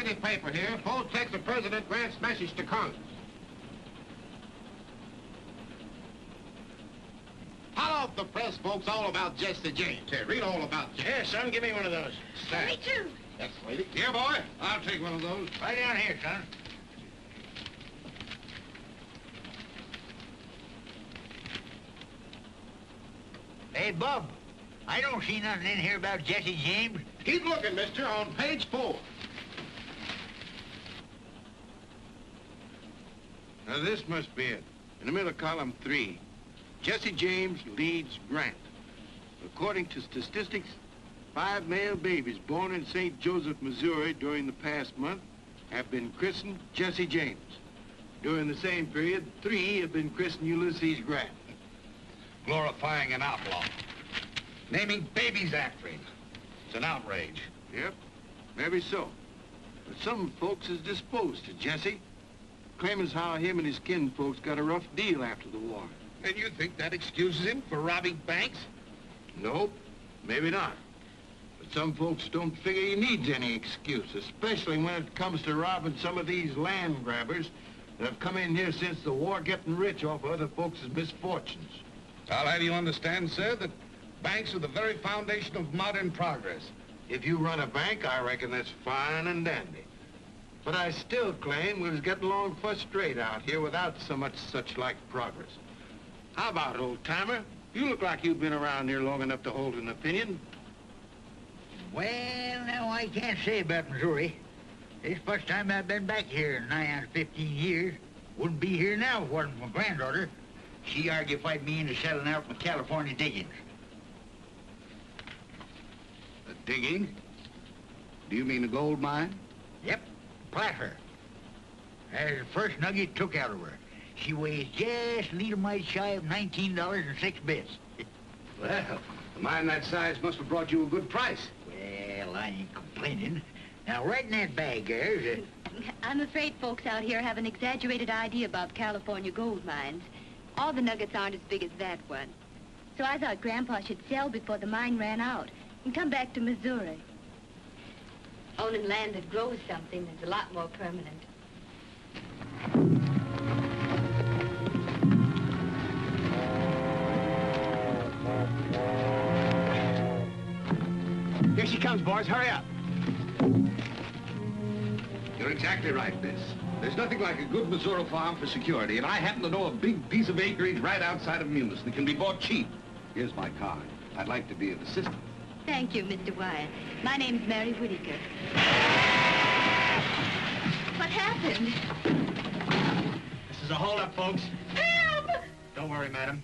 Latest paper here. Full text of President Grant's message to Congress. Tell off the press folks all about Jesse James. Here, read all about Jesse. Here, son, give me one of those. Me too. Yes, lady. Here, boy. I'll take one of those. Right down here, son. Hey, Bub, I don't see nothing in here about Jesse James. Keep looking, mister, on page four. Now, this must be it. In the middle of column three, Jesse James leads Grant. According to statistics, five male babies born in St. Joseph, Missouri during the past month have been christened Jesse James. During the same period, three have been christened Ulysses Grant. Glorifying an outlaw. naming babies after him. It's an outrage. Yep, maybe so. But some folks is disposed to Jesse. Claiming as how him and his kinfolks got a rough deal after the war. And you think that excuses him for robbing banks? Nope, maybe not. But some folks don't figure he needs any excuse, especially when it comes to robbing some of these land grabbers that have come in here since the war getting rich off of other folks' misfortunes. I'll have you understand, sir, that banks are the very foundation of modern progress. If you run a bank, I reckon that's fine and dandy. But I still claim we was getting along first straight out here without so much such like progress. How about it, old-timer? You look like you've been around here long enough to hold an opinion. Well, now, I can't say about Missouri. This first time I've been back here in nigh on 15 years. Wouldn't be here now if it wasn't for my granddaughter. She argued me into settling out my California diggings. A uh, digging? Do you mean a gold mine? Yep, Placer. That's the first nugget took out of her. She weighs just a little mite shy of $19 and six bits. Well, a mine that size must have brought you a good price. Well, I ain't complaining. Now, right in that bag there's a... Uh, I'm afraid folks out here have an exaggerated idea about California gold mines. All the nuggets aren't as big as that one. So I thought Grandpa should sell before the mine ran out and come back to Missouri. Owning land that grows something is a lot more permanent. Here she comes, boys. Hurry up. You're exactly right, Miss. There's nothing like a good Missouri farm for security, and I happen to know a big piece of acreage right outside of Munis that can be bought cheap. Here's my card. I'd like to be of assistance. Thank you, Mr. Wyatt. My name's Mary Whitaker. What happened? This is a holdup, folks. Help! Don't worry, madam.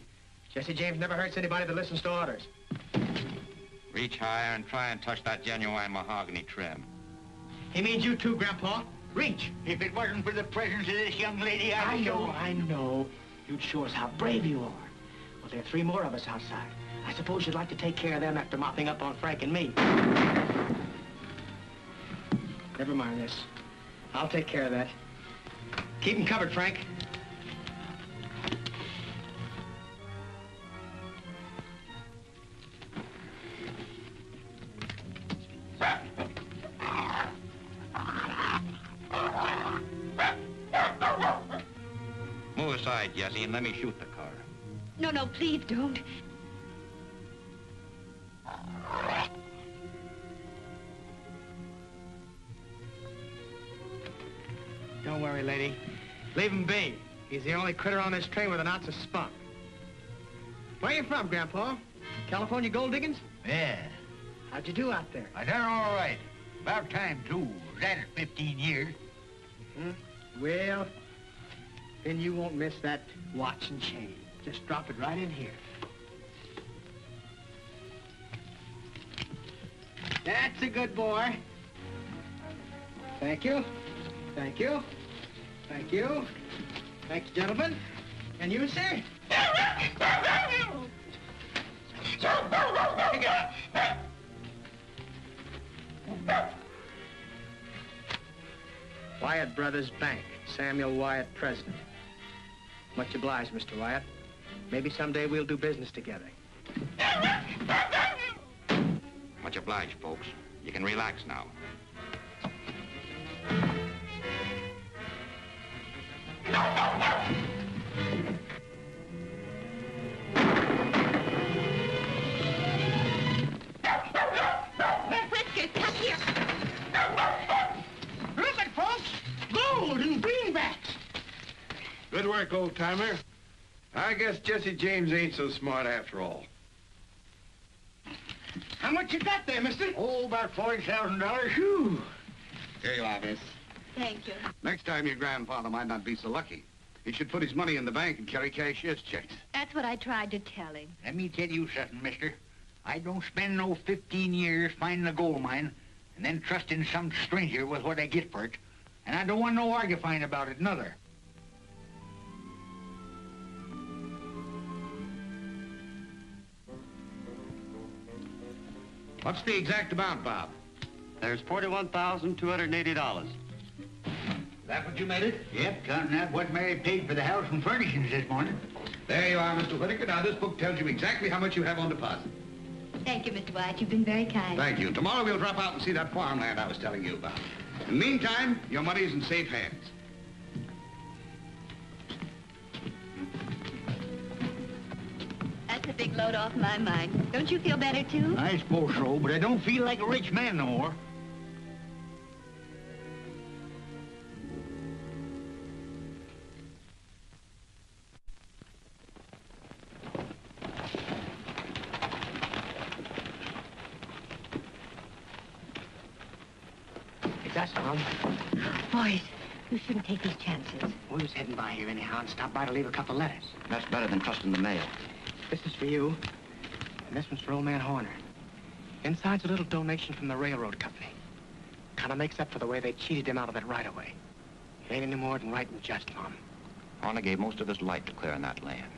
Jesse James never hurts anybody that listens to orders. Reach higher and try and touch that genuine mahogany trim. He means you too, Grandpa. Reach. If it wasn't for the presence of this young lady, I'd I know, show... I know. You'd show us how brave you are. Well, there are three more of us outside. I suppose you'd like to take care of them after mopping up on Frank and me. Never mind this. I'll take care of that. Keep them covered, Frank. Move aside, Jesse, and let me shoot the car. No, no, please don't. Don't worry, lady. Leave him be. He's the only critter on this train with an ounce of spunk. Where you from, Grandpa? California gold diggings? Yeah. How'd you do out there? I done all right. About time, too. Was at 15 years. Hmm? Well, then you won't miss that watch and chain. Just drop it right in here. That's a good boy. Thank you. Thank you. Thank you. Thank you, gentlemen. And you, sir? Wyatt Brothers Bank. Samuel Wyatt, president. Much obliged, Mr. Wyatt. Maybe someday we'll do business together. Much obliged, folks. You can relax now. Whiskers, come here. Look at folks. Gold and greenbacks. Good work, old-timer. I guess Jesse James ain't so smart after all. How much you got there, mister? Oh, about $40,000. Whew. Here you are, miss. Thank you. Next time your grandfather might not be so lucky. He should put his money in the bank and carry cashier's checks. That's what I tried to tell him. Let me tell you something, mister. I don't spend no 15 years finding a gold mine and then trusting some stranger with what I get for it. And I don't want no argufying about it, neither. What's the exact amount, Bob? There's $41,280. Is that what you made it? Yep, counting out what Mary paid for the house and furnishings this morning. There you are, Mr. Whitaker. Now, this book tells you exactly how much you have on deposit. Thank you, Mr. White. You've been very kind. Thank you. Tomorrow we'll drop out and see that farmland I was telling you about. In the meantime, your money's in safe hands. Big load off my mind. Don't you feel better, too? I suppose so, but I don't feel like a rich man no more. It's us, Mom. Boys, you shouldn't take these chances. We was heading by here anyhow and stopped by to leave a couple of letters. That's better than trusting the mail. This is for you, and this one's for old man Horner. Inside's a little donation from the railroad company. Kind of makes up for the way they cheated him out of that right-of-way. It ain't any more than right and just, Mom. Horner gave most of his life to clearing that land.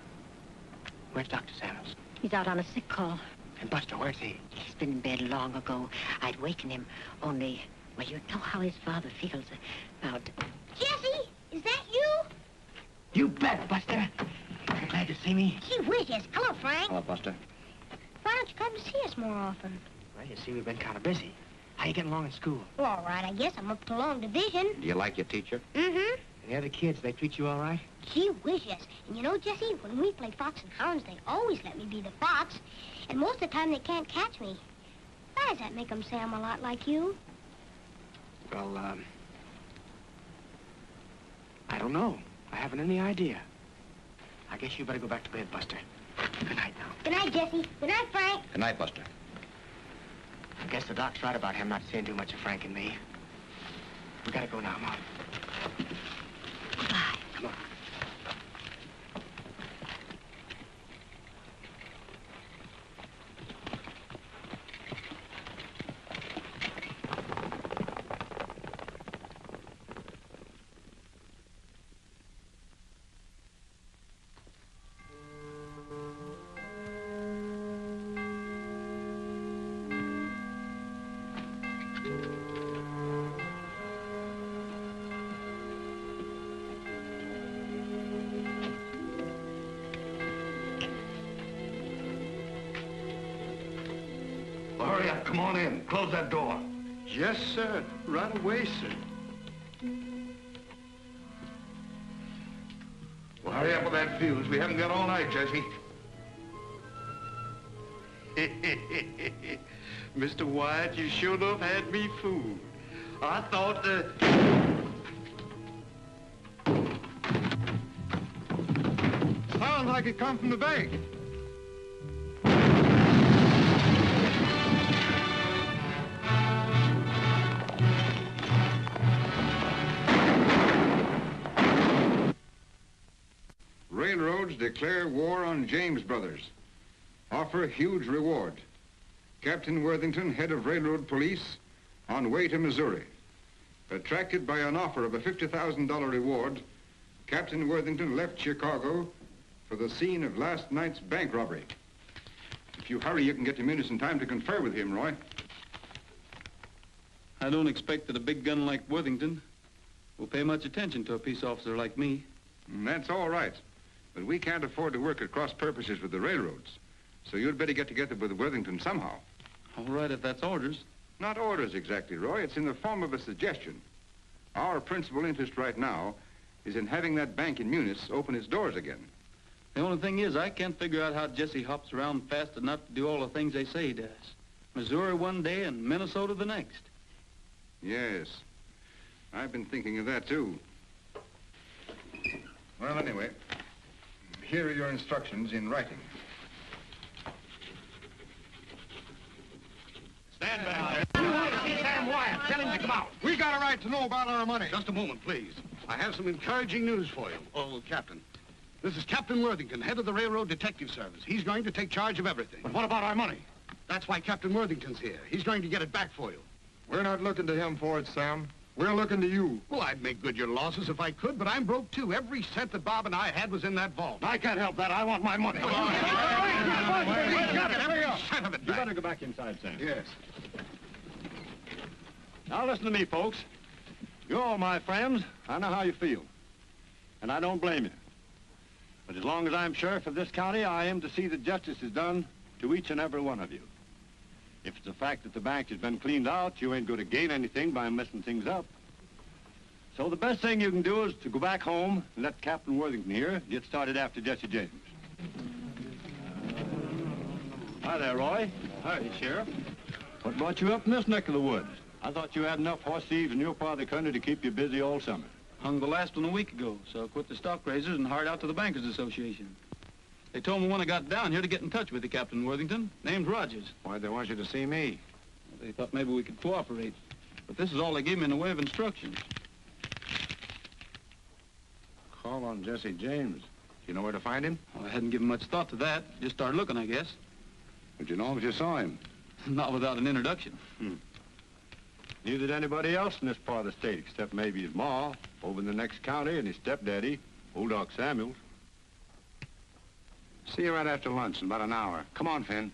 Where's Dr. Samuels? He's out on a sick call. And Buster, where's he? He's been in bed long ago. I'd waken him, only, well, you know how his father feels about... Jesse, is that you? You bet, Buster. You glad to see me? Gee whiz, yes. Hello, Frank. Hello, Buster. Why don't you come to see us more often? Well, you see, we've been kind of busy. How you getting along in school? Well, all right, I guess I'm up to long division. Do you like your teacher? Mm-hmm. And the other kids, they treat you all right? Gee whiz, yes. And you know, Jesse, when we play fox and hounds, they always let me be the fox. And most of the time, they can't catch me. Why does that make them say I'm a lot like you? Well, um... I don't know. I haven't any idea. I guess you better go back to bed, Buster. Good night now. Good night, Jesse. Good night, Frank. Good night, Buster. I guess the doc's right about him not seeing too much of Frank and me. We gotta go now, Mom. Goodbye. Come on. You sure enough had me fooled. I thought that... Sounds like it come from the bank. Railroads declare war on James Brothers. Offer huge reward. Captain Worthington, head of railroad police, on way to Missouri. Attracted by an offer of a $50,000 reward, Captain Worthington left Chicago for the scene of last night's bank robbery. If you hurry, you can get to Munis in time to confer with him, Roy. I don't expect that a big gun like Worthington will pay much attention to a peace officer like me. Mm, That's all right. But we can't afford to work at cross purposes with the railroads. So you'd better get together with Worthington somehow. All right, if that's orders. Not orders exactly, Roy. It's in the form of a suggestion. Our principal interest right now is in having that bank in Munis open its doors again. The only thing is, I can't figure out how Jesse hops around fast enough to do all the things they say he does. Missouri one day and Minnesota the next. Yes. I've been thinking of that, too. Well, anyway, here are your instructions in writing. Stand back there. Sam Wyatt, tell him to come out. We got a right to know about our money. Just a moment, please. I have some encouraging news for you. Oh, Captain. This is Captain Worthington, head of the Railroad Detective Service. He's going to take charge of everything. But what about our money? That's why Captain Worthington's here. He's going to get it back for you. We're not looking to him for it, Sam. We're looking to you. Well, I'd make good your losses if I could, but I'm broke, too. Every cent that Bob and I had was in that vault. I can't help that. I want my money. It You better go back inside, Sam. Yes. Now listen to me, folks. You're all my friends. I know how you feel. And I don't blame you. But as long as I'm sheriff of this county, I am to see that justice is done to each and every one of you. If it's a fact that the bank has been cleaned out, you ain't going to gain anything by messing things up. So the best thing you can do is to go back home and let Captain Worthington here get started after Jesse James. Hi there, Roy. Hi, Sheriff. What brought you up in this neck of the woods? I thought you had enough horse thieves in your part of the country to keep you busy all summer. Hung the last one a week ago, so I quit the stock raisers and hired out to the Bankers Association. They told me when I got down here to get in touch with you, Captain Worthington. Name's Rogers. Why'd they want you to see me? They thought maybe we could cooperate. But this is all they gave me in the way of instructions. Call on Jesse James. Do you know where to find him? Well, I hadn't given much thought to that. Just started looking, I guess. Would you know if you saw him? Not without an introduction. Hmm. Neither did anybody else in this part of the state, except maybe his ma, over in the next county, and his stepdaddy, old Doc Samuels. See you right after lunch in about an hour. Come on, Finn.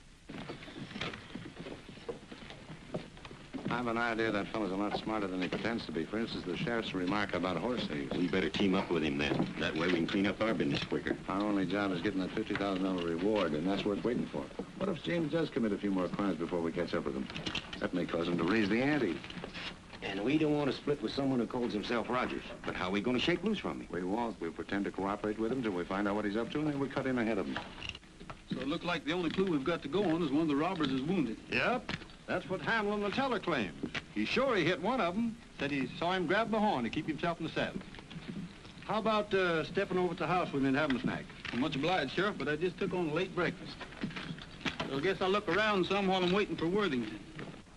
I have an idea that fellow's a lot smarter than he pretends to be. For instance, the sheriff's remark about horse thieves. We better team up with him then. That way we can clean up our business quicker. Our only job is getting that $50,000 reward, and that's worth waiting for. What if James does commit a few more crimes before we catch up with him? That may cause him to raise the ante. And we don't want to split with someone who calls himself Rogers. But how are we going to shake loose from him? We won't. We'll pretend to cooperate with him till we find out what he's up to, and then we'll cut in ahead of him. So it looked like the only clue we've got to go on is one of the robbers is wounded. Yep. That's what Hamlin the teller claims. He's sure he hit one of them. Said he saw him grab the horn to keep himself in the saddle. How about uh, stepping over to the house with me and having a snack? I'm much obliged, Sheriff, but I just took on a late breakfast. So I guess I'll look around some while I'm waiting for Worthington.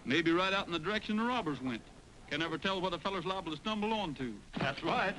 Maybe right out in the direction the robbers went. Can never tell what a feller's liable to stumble onto. That's right.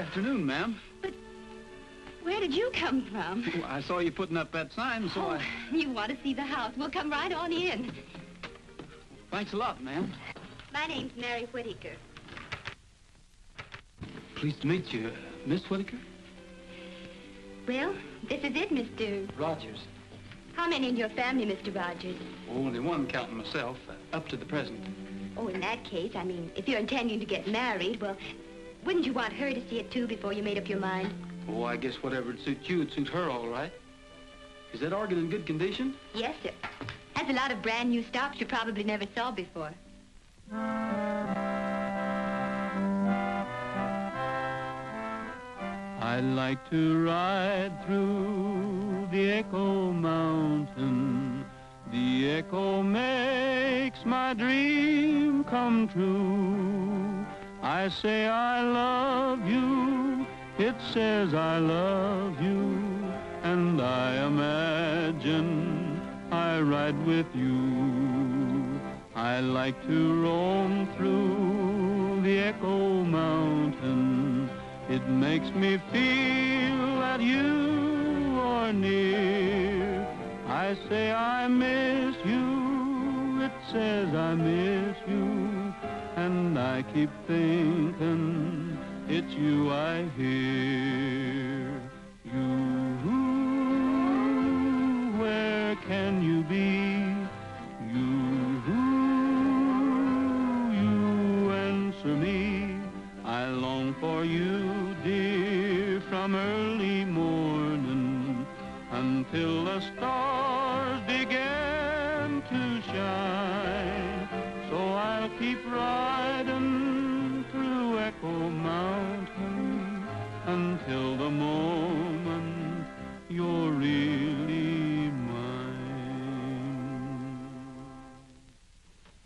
Afternoon, ma'am. But where did you come from? Well, I saw you putting up that sign, so oh, I... you want to see the house. We'll come right on in. Thanks a lot, ma'am. My name's Mary Whitaker. Pleased to meet you, uh, Miss Whitaker. Well, this is it, Mr. Rogers. How many in your family, Mr. Rogers? Only one counting myself, uh, up to the present. Oh, in that case, I mean, if you're intending to get married, well, wouldn't you want her to see it too before you made up your mind? Oh, I guess whatever would suit you would suit her all right. Is that organ in good condition? Yes, sir. Has a lot of brand new stops you probably never saw before. I'd like to ride through the Echo Mountain. The echo makes my dream come true. I say I love you, it says I love you, and I imagine I ride with you. I like to roam through the Echo Mountain. It makes me feel that you are near. I say I miss you, it says I miss you, and I keep thinking it's you I hear. You, who where can you be? You, you answer me. I long for you, dear, from early morning until through Echo the moment you're really mine.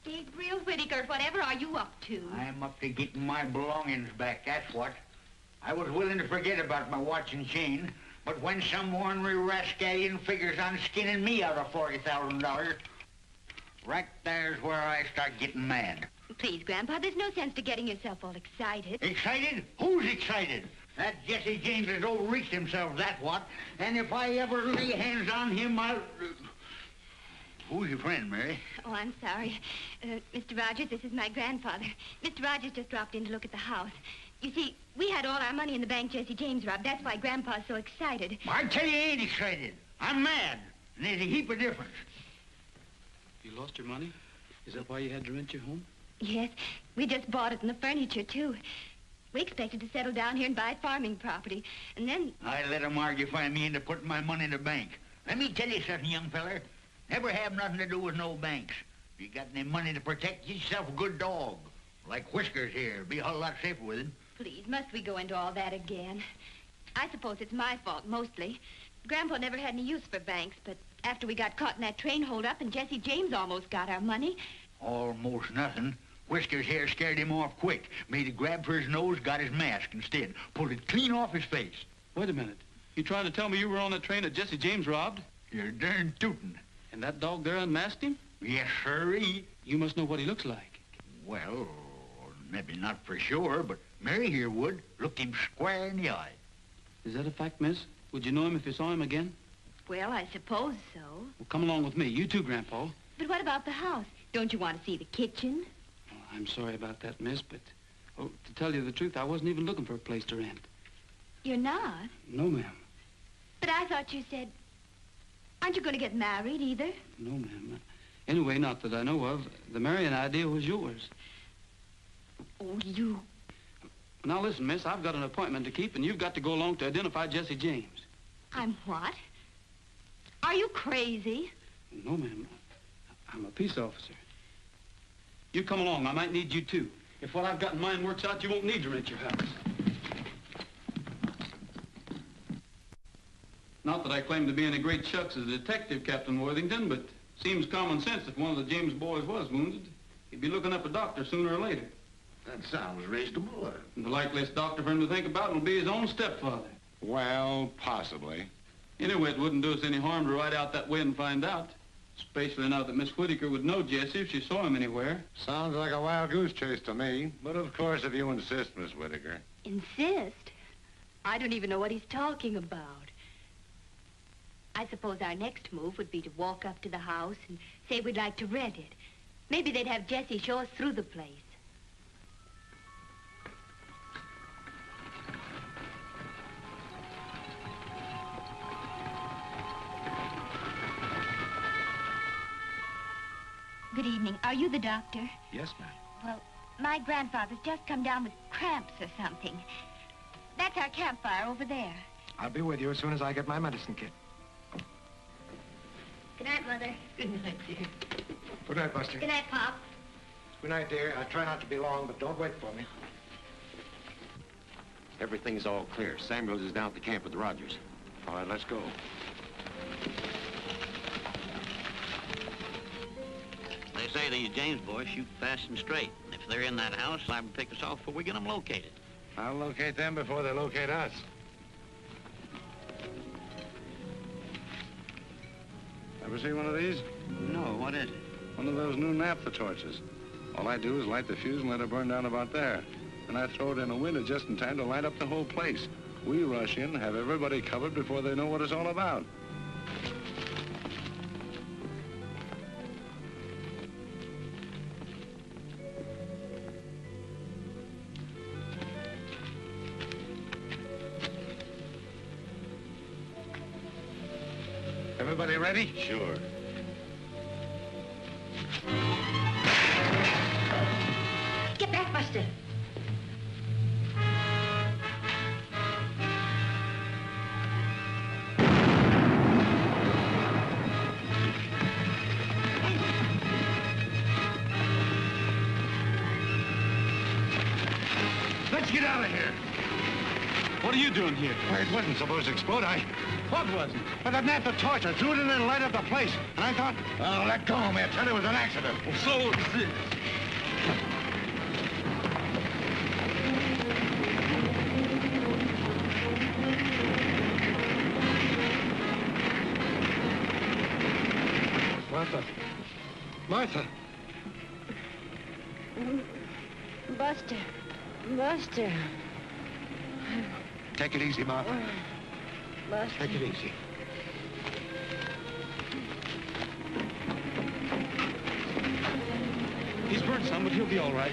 Gabriel Whitaker, whatever are you up to? I'm up to getting my belongings back, that's what. I was willing to forget about my watch and chain, but when some ornery rascallion figures on skinning me out of $40,000, right there's where I start getting mad. Please, Grandpa, there's no sense to getting yourself all excited. Excited? Who's excited? That Jesse James has overreached himself, that what? And if I ever lay hands on him, I'll... Who's your friend, Mary? Oh, I'm sorry. Uh, Mr. Rogers, this is my grandfather. Mr. Rogers just dropped in to look at the house. You see, we had all our money in the bank Jesse James robbed. That's why Grandpa's so excited. I tell you, I ain't excited. I'm mad. And there's a heap of difference. You lost your money? Is that why you had to rent your home? Yes, we just bought it and the furniture, too. We expected to settle down here and buy farming property. And then, I let 'em argufy me into putting my money in the bank. Let me tell you something, young feller. Never have nothing to do with no banks. If you got any money to protect, get yourself a good dog. Like Whiskers here. Be a whole lot safer with him. please, must we go into all that again? I suppose it's my fault, mostly. Grandpa never had any use for banks, but after we got caught in that train holdup and Jesse James almost got our money, Almost nothing. Whiskers here scared him off quick. Made a grab for his nose, got his mask instead. Pulled it clean off his face. Wait a minute. You trying to tell me you were on the train that Jesse James robbed? You're darn tootin'. And that dog there unmasked him? Yes, sirree. You must know what he looks like. Well, maybe not for sure, but Mary here would. Looked him square in the eye. Is that a fact, miss? Would you know him if you saw him again? well, I suppose so. Well, come along with me. You too, Grandpa. But what about the house? Don't you want to see the kitchen? I'm sorry about that, miss, but oh, to tell you the truth, I wasn't even looking for a place to rent. You're not? No, ma'am. But I thought you said... Aren't you going to get married either? No, ma'am. Anyway, not that I know of. The marrying idea was yours. Oh, you... Now listen, miss, I've got an appointment to keep, and you've got to go along to identify Jesse James. I'm what? Are you crazy? No, ma'am. I'm a peace officer. You come along. I might need you, too. If what I've got in mind works out, you won't need to rent your house. Not that I claim to be any great shucks as a detective, Captain Worthington, but seems common sense if one of the James boys was wounded. He'd be looking up a doctor sooner or later. That sounds reasonable. And the likeliest doctor for him to think about will be his own stepfather. Well, possibly. Anyway, it wouldn't do us any harm to ride out that way and find out. Especially now that Miss Whitaker would know Jesse if she saw him anywhere. Sounds like a wild goose chase to me. But of course, if you insist, Miss Whitaker. Insist? I don't even know what he's talking about. I suppose our next move would be to walk up to the house and say we'd like to rent it. Maybe they'd have Jesse show us through the place. Good evening. Are you the doctor? Yes, ma'am. Well, my grandfather's just come down with cramps or something. That's our campfire over there. I'll be with you as soon as I get my medicine kit. Good night, Mother. Good night, dear. Good night, Buster. Good night, Pop. Good night, dear. I'll try not to be long, but don't wait for me. Everything's all clear. Samuels is down at the camp with the Rogers. All right, let's go. They say the James boys shoot fast and straight. If they're in that house, to pick us off before we get them located. I'll locate them before they locate us. Ever see one of these? No, what is it? One of those new naphtha torches. All I do is light the fuse and let it burn down about there. And I throw it in a window just in time to light up the whole place. We rush in, have everybody covered before they know what it's all about. Ready? Sure. Get back, Buster. Let's get out of here. What are you doing here? Why, it wasn't supposed to explode. I... What was it? But that lamp of torch, I threw it in there and lighted up the place. And I thought, oh, let go, man. Tell you it was an accident. Well, so is this. Martha. Martha. Buster. Buster. Take it easy, Martha. Buster. Take it easy. He's burned some, but he'll be all right.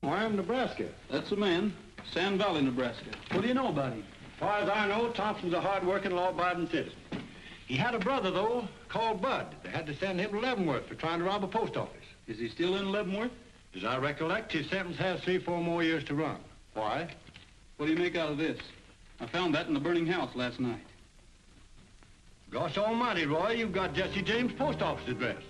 Wyoming, Nebraska. That's the man. Sand Valley, Nebraska. What do you know about him? As far as I know, Thompson's a hard-working, law-abiding citizen. He had a brother, though, called Bud. They had to send him to Leavenworth for trying to rob a post office. Is he still in Leavenworth? As I recollect, his sentence has three, four more years to run. Why? What do you make out of this? I found that in the burning house last night. Gosh almighty, Roy, you've got Jesse James' post office address.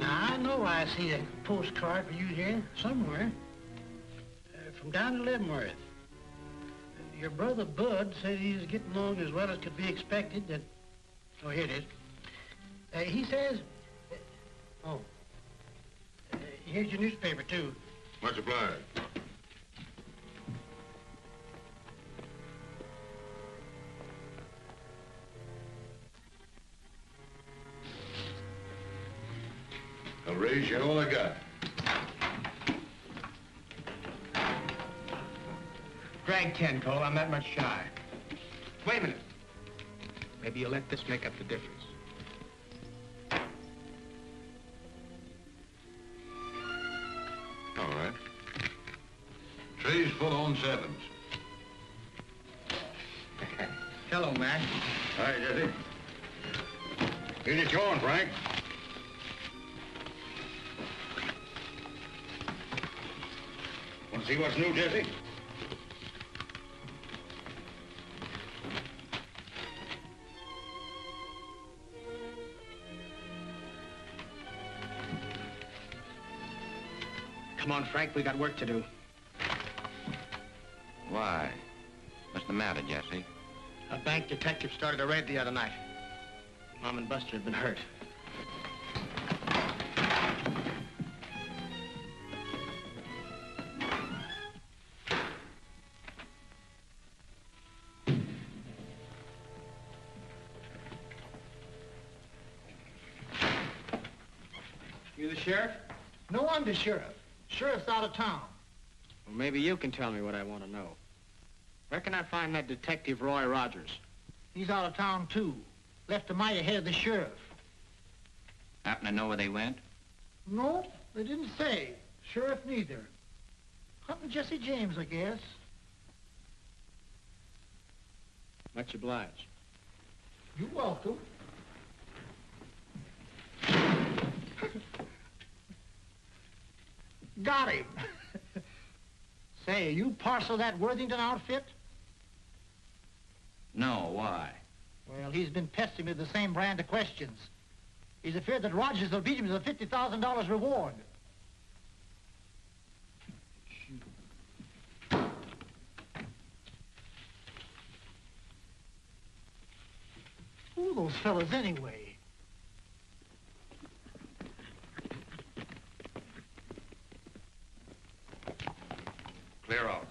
Now, I know I see a postcard for you here somewhere. Uh, from down in Leavenworth. Your brother Bud said he's getting along as well as could be expected. That, oh, here it is. Uh, he says, oh, uh, here's your newspaper, too. Much obliged. I'll raise you all I got. Drag 10, Cole. I'm that much shy. Wait a minute. Maybe you'll let this make up the difference. All right. Tray's full on sevens. Hello, Mac. Hi, Jesse. Here's your going, Frank. Want to see what's new, Jesse? Come on, Frank. We got work to do. Why? What's the matter, Jesse? A bank detective started a raid the other night. Mom and Buster have been hurt. No, I'm the sheriff. Sheriff's out of town. Well, maybe you can tell me what I want to know. Where can I find that detective Roy Rogers? He's out of town, too. Left a mile ahead of the sheriff. Happen to know where they went? No, they didn't say. Sheriff neither. Hunting Jesse James, I guess. Much obliged. You're welcome. Got him. Say, you parcel that Worthington outfit? No, why? Well, he's been pestering me with the same brand of questions. He's afraid that Rogers will beat him to the $50,000 reward. Who are those fellas anyway? Clear out.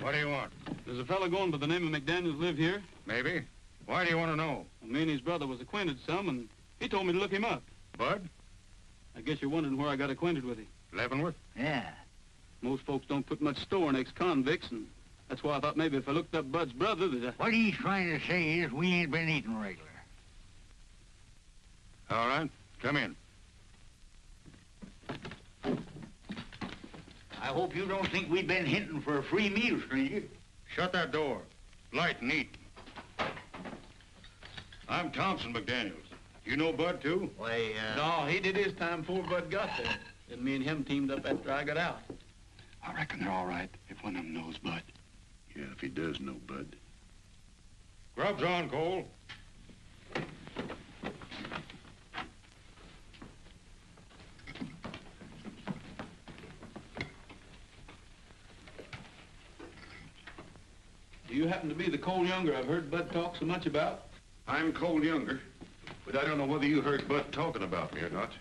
What do you want? There's a fellow going by the name of McDaniels live here? Maybe. Why do you want to know? Well, me and his brother was acquainted some, and he told me to look him up. Bud? I guess you're wondering where I got acquainted with him. Leavenworth? Yeah. Most folks don't put much store in ex-convicts, and that's why I thought maybe if I looked up Bud's brother that I... What he's trying to say is we ain't been eating regular. All right. Come in. I hope you don't think we've been hinting for a free meal, stranger. Shut that door. Light and eat. I'm Thompson McDaniels. You know Bud, too? Why, uh... No, he did his time before Bud got there. And me and him teamed up after I got out. I reckon they're all right if one of them knows Bud. Yeah, if he does know Bud. Grub's on, Cole. Do you happen to be the Cole Younger I've heard Bud talk so much about? I'm Cole Younger, but I don't know whether you heard Bud talking about me or not.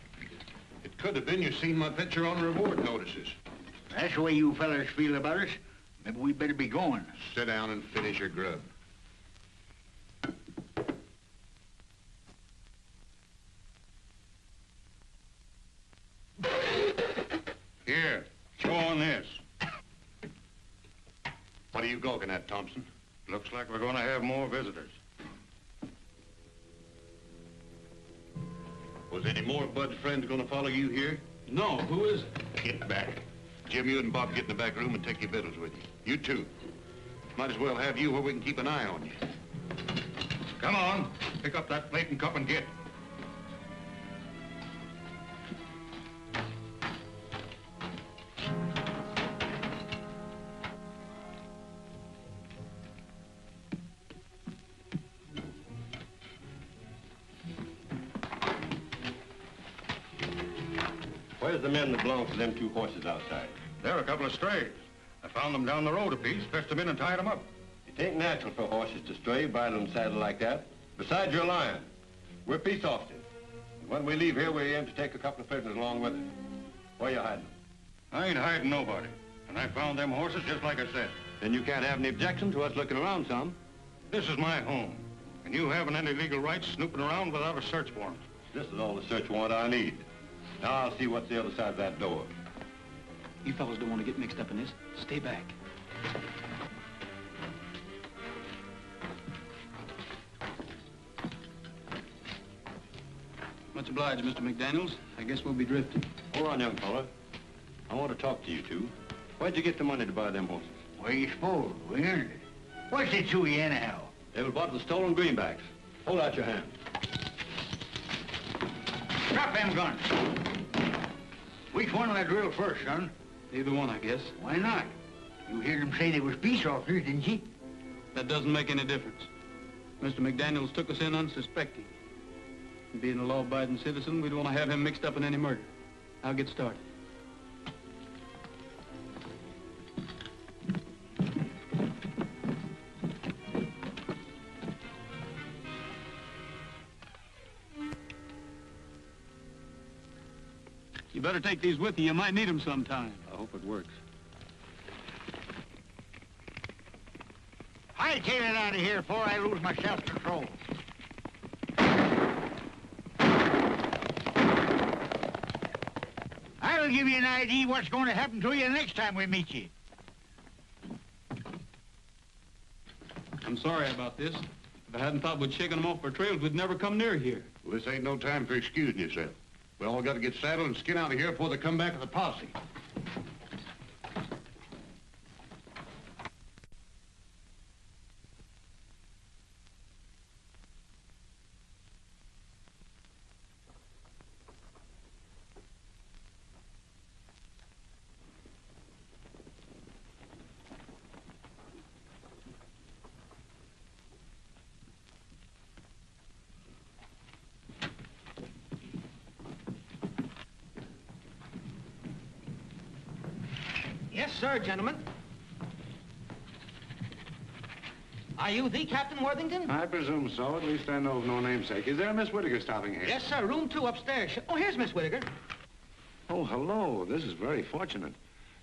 It could have been you seen my picture on reward notices. That's the way you fellers feel about us. Maybe we better be going. Sit down and finish your grub. Here, chew on this. What are you gawking at, Thompson? Looks like we're gonna have more visitors. Was any more of Bud's friends gonna follow you here? No, who is it? Get back. Jim, you and Bob get in the back room and take your victuals with you. You too. Might as well have you where we can keep an eye on you. Come on, pick up that plate and cup and get. The men that belong to them two horses outside? They're a couple of strays. I found them down the road a piece, fetched them in and tied them up. It ain't natural for horses to stray, bridle and saddle like that. Besides, you're lying. We're peace officers. And when we leave here, we aim to take a couple of prisoners along with us. Where are you hiding them? I ain't hiding nobody. And I found them horses just like I said. Then you can't have any objection to us looking around some. This is my home. And you haven't any legal rights snooping around without a search warrant. This is all the search warrant I need. Now I'll see what's the other side of that door. You fellas don't want to get mixed up in this. Stay back. Much obliged, Mr. McDaniels. I guess we'll be drifting. Hold on, young fella. I want to talk to you two. Where'd you get the money to buy them horses? Where you supposed? We earned it. What's it to you anyhow? They were bought with stolen greenbacks. Hold out your hand. Drop them guns. Which one will I drill first, son? Either one, I guess. Why not? You heard them say they was peace officers, didn't you? That doesn't make any difference. Mr. McDaniels took us in unsuspecting. Being a law-abiding citizen, we don't want to have him mixed up in any murder. I'll get started. You better take these with you. You might need them sometime. I hope it works. Hightail it out of here before I lose my self-control. I'll give you an idea what's going to happen to you the next time we meet you. I'm sorry about this. If I hadn't thought we'd shaken them off our trails, we'd never come near here. Well, this ain't no time for excusing yourself. We all got to get saddled and skin out of here before they come back with the posse. Yes, sir, gentlemen. Are you the Captain Worthington? I presume so. At least I know of no namesake. Is there a Miss Whitaker stopping here? Yes, sir. Room two upstairs. Oh, here's Miss Whitaker. Oh, hello. This is very fortunate.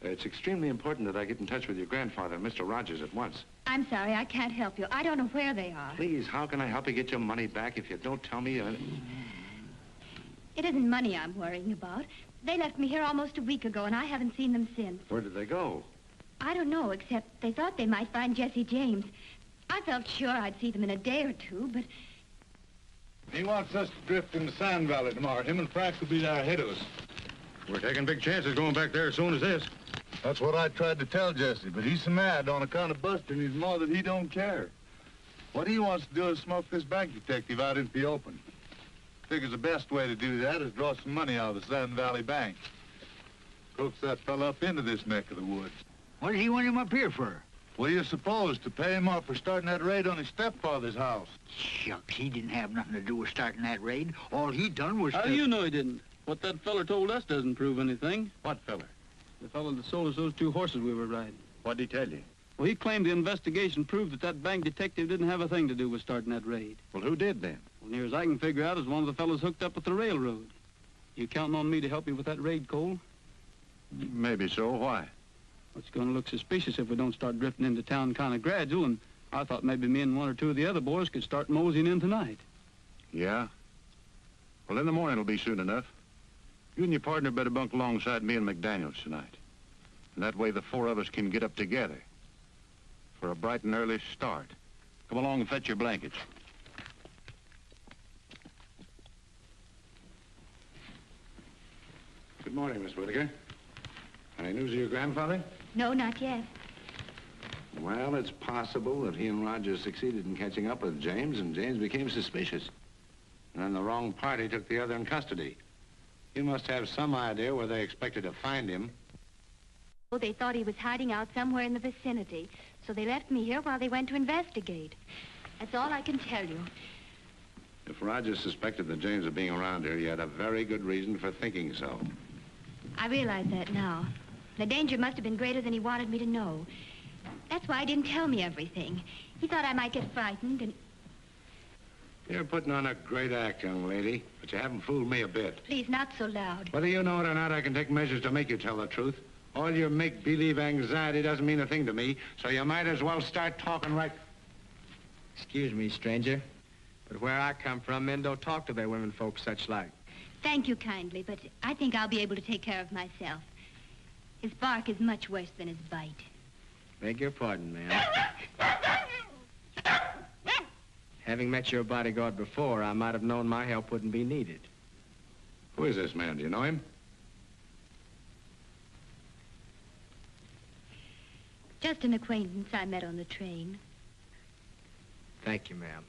It's extremely important that I get in touch with your grandfather, Mr. Rogers, at once. I'm sorry, I can't help you. I don't know where they are. Please, how can I help you get your money back if you don't tell me? Uh... It isn't money I'm worrying about. They left me here almost a week ago, and I haven't seen them since. Where did they go? I don't know, except they thought they might find Jesse James. I felt sure I'd see them in a day or two, but He wants us to drift in the Sand Valley tomorrow. Him and Frank will be there ahead of us. We're taking big chances going back there as soon as this. That's what I tried to tell Jesse, but he's mad on account of busting his more that he don't care. What he wants to do is smoke this bank detective out into the open. Figures the best way to do that is draw some money out of the Sand Valley Bank. Coax that fella up into this neck of the woods. What does he want him up here for? What do you suppose? To pay him off for starting that raid on his stepfather's house. Shucks, he didn't have nothing to do with starting that raid. All he done was How to... do you know he didn't? What that feller told us doesn't prove anything. What feller? The fellow that sold us those two horses we were riding. What'd he tell you? Well, he claimed the investigation proved that that bank detective didn't have a thing to do with starting that raid. Well, who did then? Well, near as I can figure out, is one of the fellows hooked up with the railroad. You counting on me to help you with that raid, Cole? Maybe so. Why? It's going to look suspicious if we don't start drifting into town kind of gradual, and I thought maybe me and one or two of the other boys could start moseying in tonight. Yeah? Well, in the morning it'll be soon enough. You and your partner better bunk alongside me and McDaniels tonight. And that way the four of us can get up together for a bright and early start. Come along and fetch your blankets. Good morning, Miss Whitaker. Any news of your grandfather? No, not yet. Well, it's possible that he and Rogers succeeded in catching up with James, and James became suspicious. And then the wrong party took the other in custody. You must have some idea where they expected to find him. Oh, they thought he was hiding out somewhere in the vicinity, so they left me here while they went to investigate. That's all I can tell you. If Rogers suspected that James was being around here, he had a very good reason for thinking so. I realize that now. The danger must have been greater than he wanted me to know. That's why he didn't tell me everything. He thought I might get frightened and... You're putting on a great act, young lady, but you haven't fooled me a bit. Please, not so loud. Whether you know it or not, I can take measures to make you tell the truth. All your make-believe anxiety doesn't mean a thing to me, so you might as well start talking right... Excuse me, stranger, but where I come from, men don't talk to their women folks such like. Thank you kindly, but I think I'll be able to take care of myself. His bark is much worse than his bite. Beg your pardon, ma'am. Having met your bodyguard before, I might have known my help wouldn't be needed. Who is this man? Do you know him? Just an acquaintance I met on the train. Thank you, ma'am.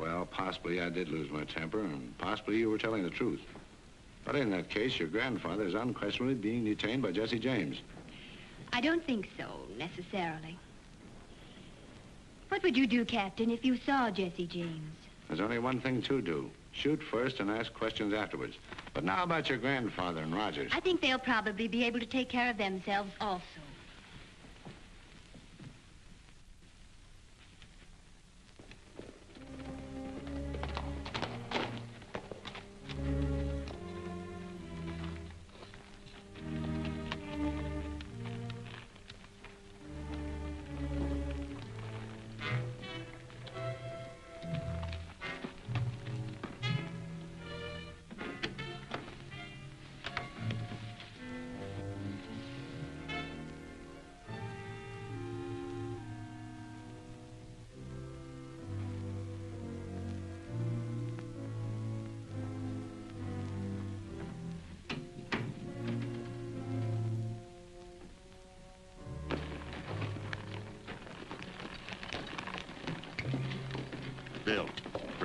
Well, possibly I did lose my temper, and possibly you were telling the truth. But in that case, your grandfather is unquestionably being detained by Jesse James. I don't think so, necessarily. What would you do, Captain, if you saw Jesse James? There's only one thing to do. Shoot first and ask questions afterwards. But now about your grandfather and Rogers. I think they'll probably be able to take care of themselves also.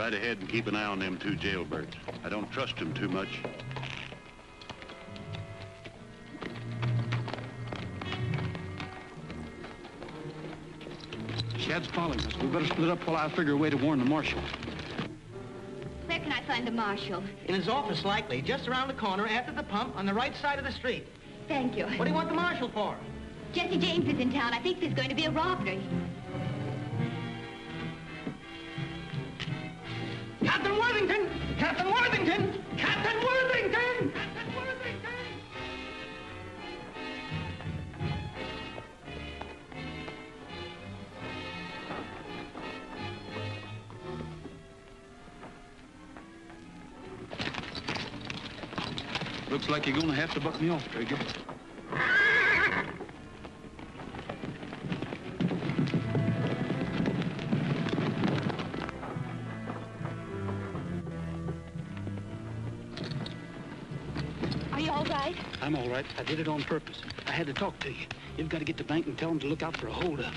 Right ahead and keep an eye on them two jailbirds. I don't trust them too much. Shad's following us. We better split up while I figure a way to warn the marshal. Where can I find the marshal? In his office, likely, just around the corner after the pump on the right side of the street. Thank you. What do you want the marshal for? Jesse James is in town. I think there's going to be a robbery. Captain Worthington! Captain Worthington! Captain Worthington! Looks like you're gonna have to buck me off, Trigger. Right. I did it on purpose. I had to talk to you. You've got to get to the bank and tell them to look out for a holdup.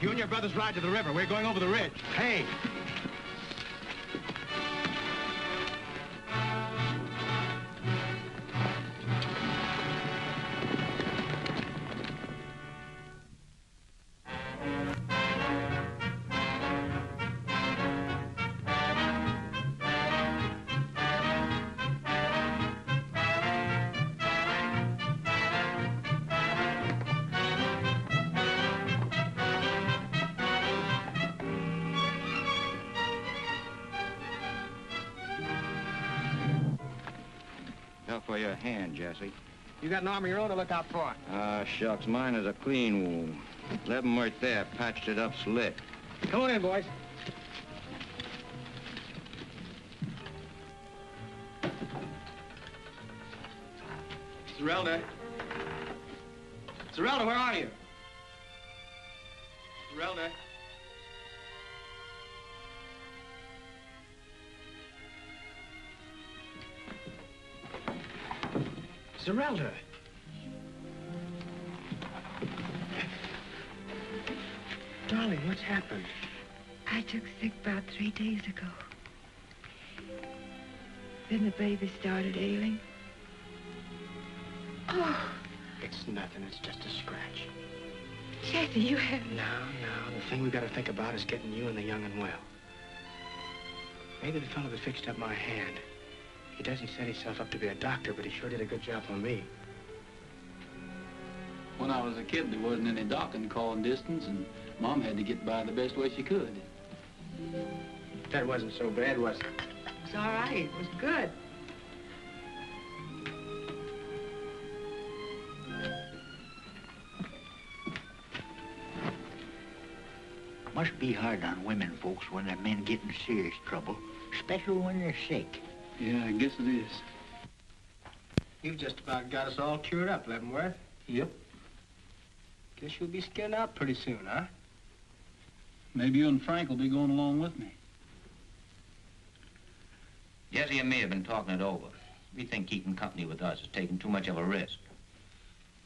You and your brothers ride to the river. We're going over the ridge. Hey. You got an arm of your own to look out for. Ah, shucks, mine is a clean wound. Leavenworth there patched it up slick. Come on in, boys. Days ago. Then the baby started ailing. Oh, It's nothing. It's just a scratch. Jesse, you have... No, no. The thing we've got to think about is getting you and the young and well. Maybe the fellow that fixed up my hand. He doesn't set himself up to be a doctor, but he sure did a good job on me. When I was a kid, there wasn't any docking calling distance, and Mom had to get by the best way she could. That wasn't so bad, was it? It's all right. It was good. Must be hard on women folks when their men get in serious trouble, especially when they're sick. Yeah, I guess it is. You've just about got us all cured up, Leavenworth. Yep. Guess you'll be skinned out pretty soon, huh? Maybe you and Frank will be going along with me. Jesse and me have been talking it over. We think keeping company with us is taking too much of a risk.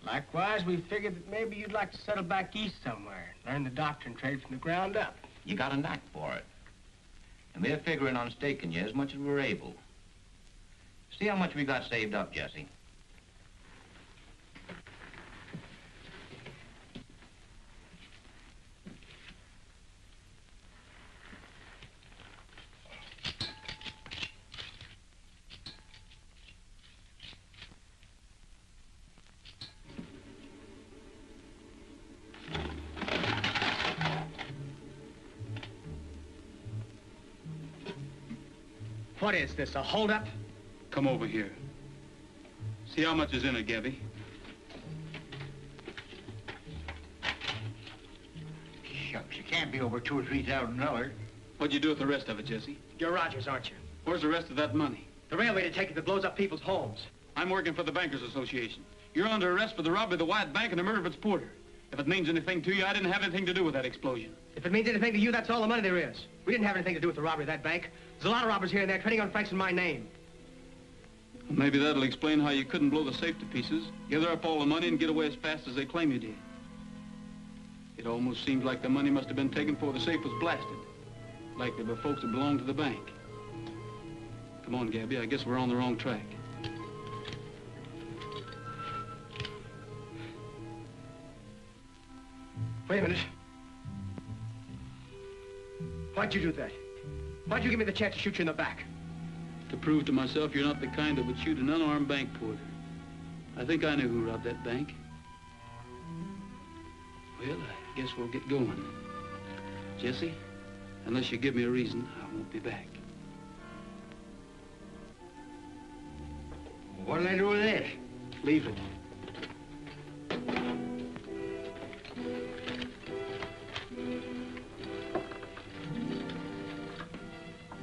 Likewise, we figured that maybe you'd like to settle back east somewhere, learn the doctrine trade from the ground up. You got a knack for it. And we're figuring on staking you as much as we're able. See how much we got saved up, Jesse. Is this, a holdup? Come over here. See how much is in it, Gabby. Shucks, it can't be over two or three thousand dollars. What'd you do with the rest of it, Jesse? You're Rogers, aren't you? Where's the rest of that money? The railway detective that blows up people's homes. I'm working for the Bankers Association. You're under arrest for the robbery of the White Bank and the murder of its porter. If it means anything to you, I didn't have anything to do with that explosion. If it means anything to you, that's all the money there is. We didn't have anything to do with the robbery of that bank. There's a lot of robbers here and there trading on Frank's and my name. Maybe that'll explain how you couldn't blow the safe to pieces, gather up all the money, and get away as fast as they claim you did. It almost seems like the money must have been taken before the safe was blasted. Like there were folks that belonged to the bank. Come on, Gabby, I guess we're on the wrong track. Wait a minute. Why'd you do that? Why'd you give me the chance to shoot you in the back? To prove to myself you're not the kind that would shoot an unarmed bank porter. I think I know who robbed that bank. Well, I guess we'll get going. Jesse, unless you give me a reason, I won't be back. What'll I do with this? Leave it.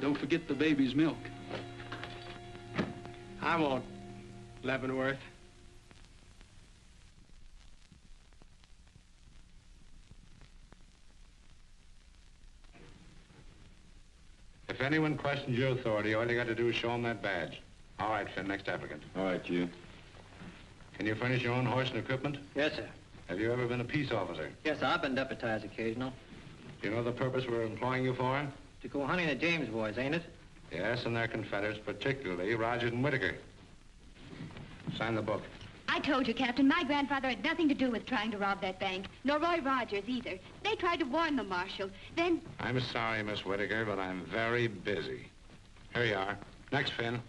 Don't forget the baby's milk. I won't, Leavenworth. If anyone questions your authority, all you got to do is show them that badge. All right, Finn, next applicant. All right, you. Can you furnish your own horse and equipment? Yes, sir. Have you ever been a peace officer? Yes, sir. I've been deputized occasional. Do you know the purpose we're employing you for? To go hunting the James boys, ain't it? Yes, and their confederates, particularly Rogers and Whitaker. Sign the book. I told you, Captain, my grandfather had nothing to do with trying to rob that bank, nor Roy Rogers either. They tried to warn the marshal. Then, I'm sorry, Miss Whitaker, but I'm very busy. Here you are. Next, Finn.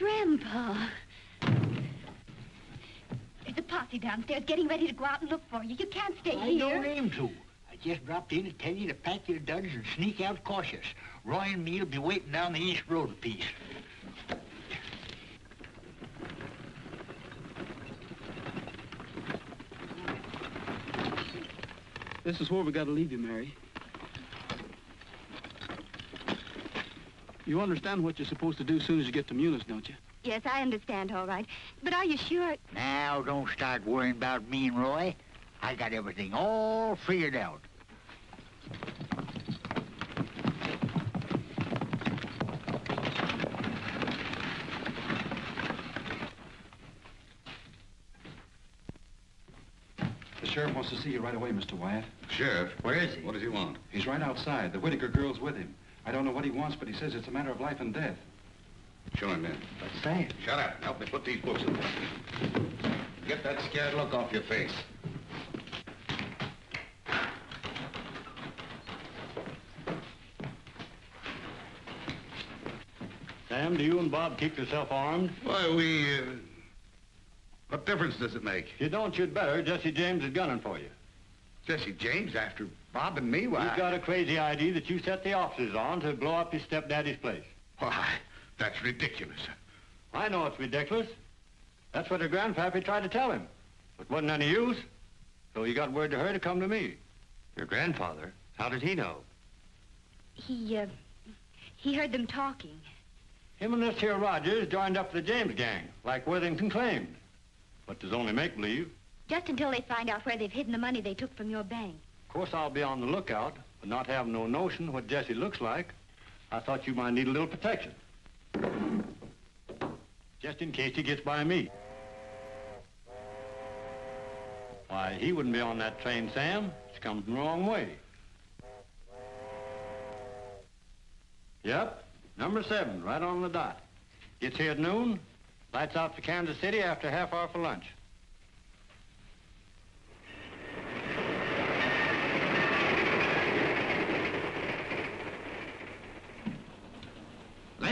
Grandpa. There's a posse downstairs getting ready to go out and look for you. You can't stay I here. I don't aim to. I just dropped in to tell you to pack your duds and sneak out cautious. Roy and me'll be waiting down the east road a piece. This is where we gotta leave you, Mary. You understand what you're supposed to do as soon as you get to Munis, don't you? Yes, I understand, all right. But are you sure? Now, don't start worrying about me and Roy. I got everything all figured out. The sheriff wants to see you right away, Mr. Wyatt. Sheriff? Where is he? What does he want? He's right outside. The Whitaker girl's with him. I don't know what he wants, but he says it's a matter of life and death. Show him in. Let's say it. Shut up. Help me put these books in. Get that scared look off your face. Sam, do you and Bob keep yourself armed? Why, we, uh, What difference does it make? If you don't, you'd better. Jesse James is gunning for you. Jesse James after Bob and me? Why? He's got a crazy idea that you set the officers on to blow up his stepdaddy's place. Why, that's ridiculous. I know it's ridiculous. That's what her grandpappy tried to tell him. But wasn't any use. So he got word to her to come to me. Your grandfather? How did he know? He, uh, he heard them talking. Him and this here Rogers joined up the James gang, like Worthington claimed. But there's only make-believe. Just until they find out where they've hidden the money they took from your bank. Of course, I'll be on the lookout, but not having no notion what Jesse looks like, I thought you might need a little protection. Just in case he gets by me. Why, he wouldn't be on that train, Sam. It's from the wrong way. Yep, number seven, right on the dot. Gets here at noon, lights out for Kansas City after half hour for lunch.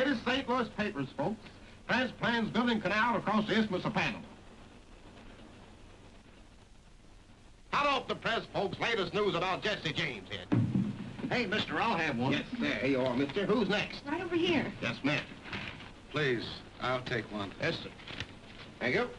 Latest St. Louis papers, folks. Prez plans building canal across the Isthmus of Panama. How about the press, folks' latest news about Jesse James here? Hey, mister, I'll have one. Yes, there you are, mister. Who's next? Right over here. Yes, ma'am. Please, I'll take one. Yes, sir. Thank you.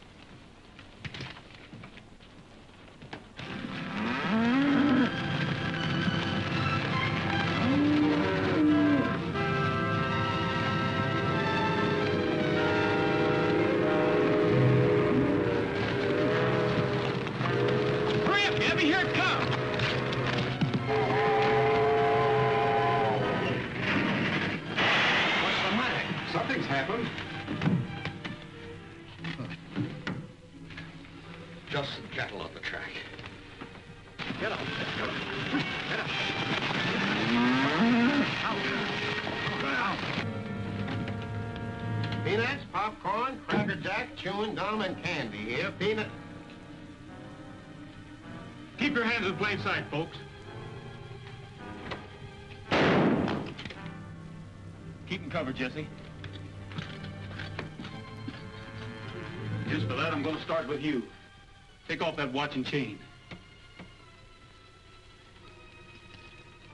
That watch and chain.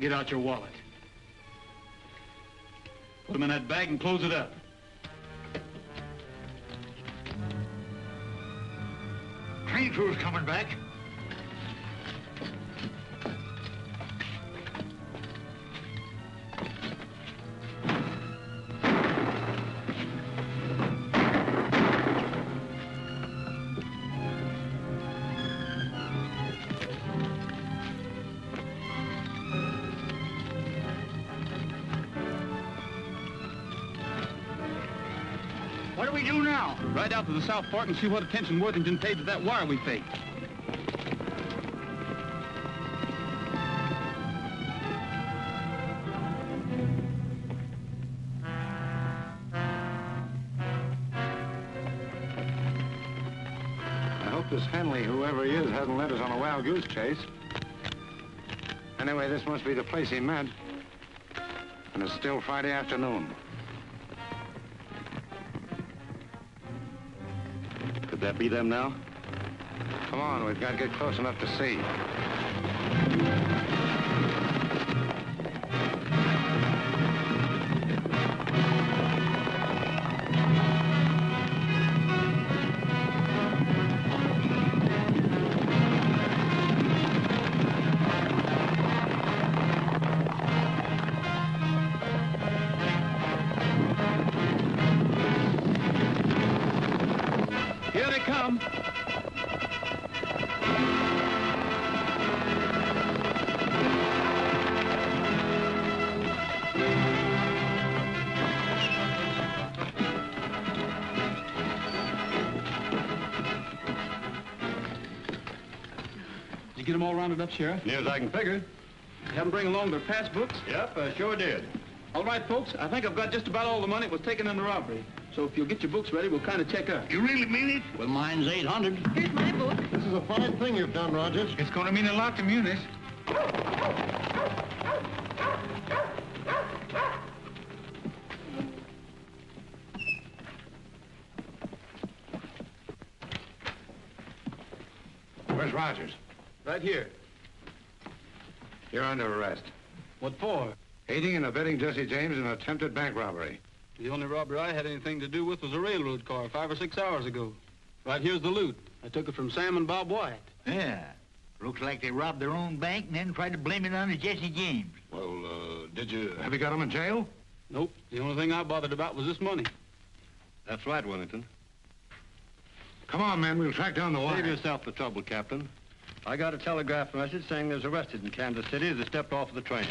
Get out your wallet. Put them in that bag and close it up. Train crew's coming back. The South Fork and see what attention Worthington paid to that wire we faked. I hope this Henley, whoever he is, hasn't led us on a wild goose chase. Anyway, this must be the place he meant. And it's still Friday afternoon. That be them now? Come on, we've got to get close enough to see. All rounded up, Sheriff? Near as I can figure. Have them bring along their passbooks? Yep, I sure did. All right, folks, I think I've got just about all the money that was taken in the robbery. So if you'll get your books ready, we'll kind of check up. You really mean it? Well, mine's 800. Here's my book. This is a fine thing you've done, Rogers. It's going to mean a lot to Muniz. Where's Rogers? Right here. You're under arrest. What for? Aiding and abetting Jesse James in an attempted bank robbery. The only robbery I had anything to do with was a railroad car five or six hours ago. Right here's the loot. I took it from Sam and Bob White. Yeah. Looks like they robbed their own bank and then tried to blame it on Jesse James. Well, uh, did you... Have you got him in jail? Nope. The only thing I bothered about was this money. That's right, Wellington. Come on, man. We'll track down the wire. Save yourself the trouble, Captain. I got a telegraph message saying there's arrested in Kansas City as they stepped off of the train.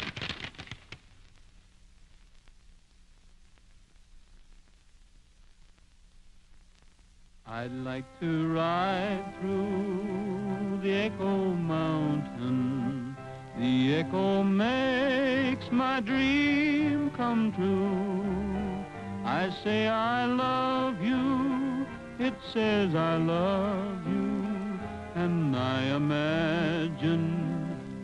I'd like to ride through the Echo Mountain. The echo makes my dream come true. I say I love you, it says I love you, and I imagine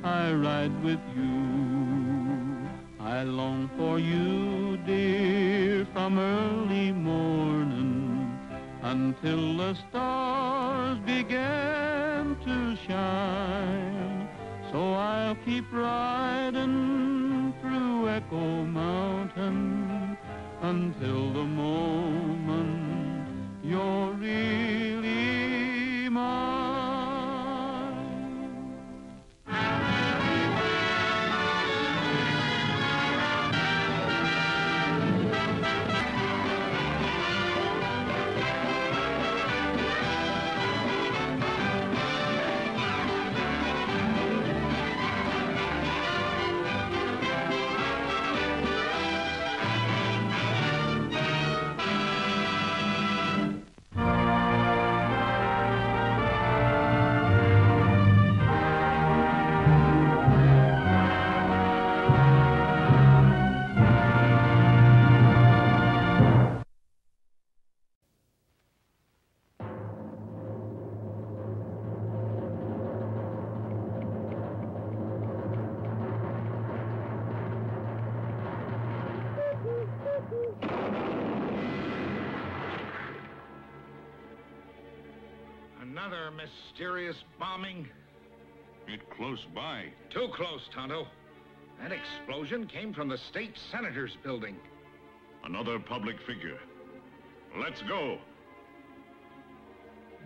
I ride with you. I long for you, dear, from early morning until the stars began to shine. So I'll keep riding through Echo Mountain until the moment you're really Another mysterious bombing. It close by. Too close, Tonto. That explosion came from the state senator's building. Another public figure. Let's go.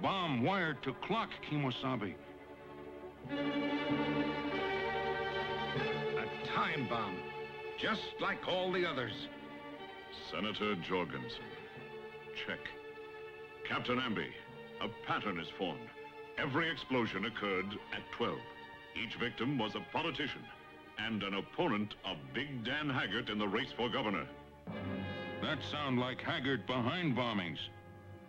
Bomb wired to clock, Kemosabe. A time bomb. Just like all the others. Senator Jorgensen. Check. Captain Amby, a pattern is formed. Every explosion occurred at 12. Each victim was a politician and an opponent of Big Dan Haggart in the race for governor. That sound like Haggart behind bombings.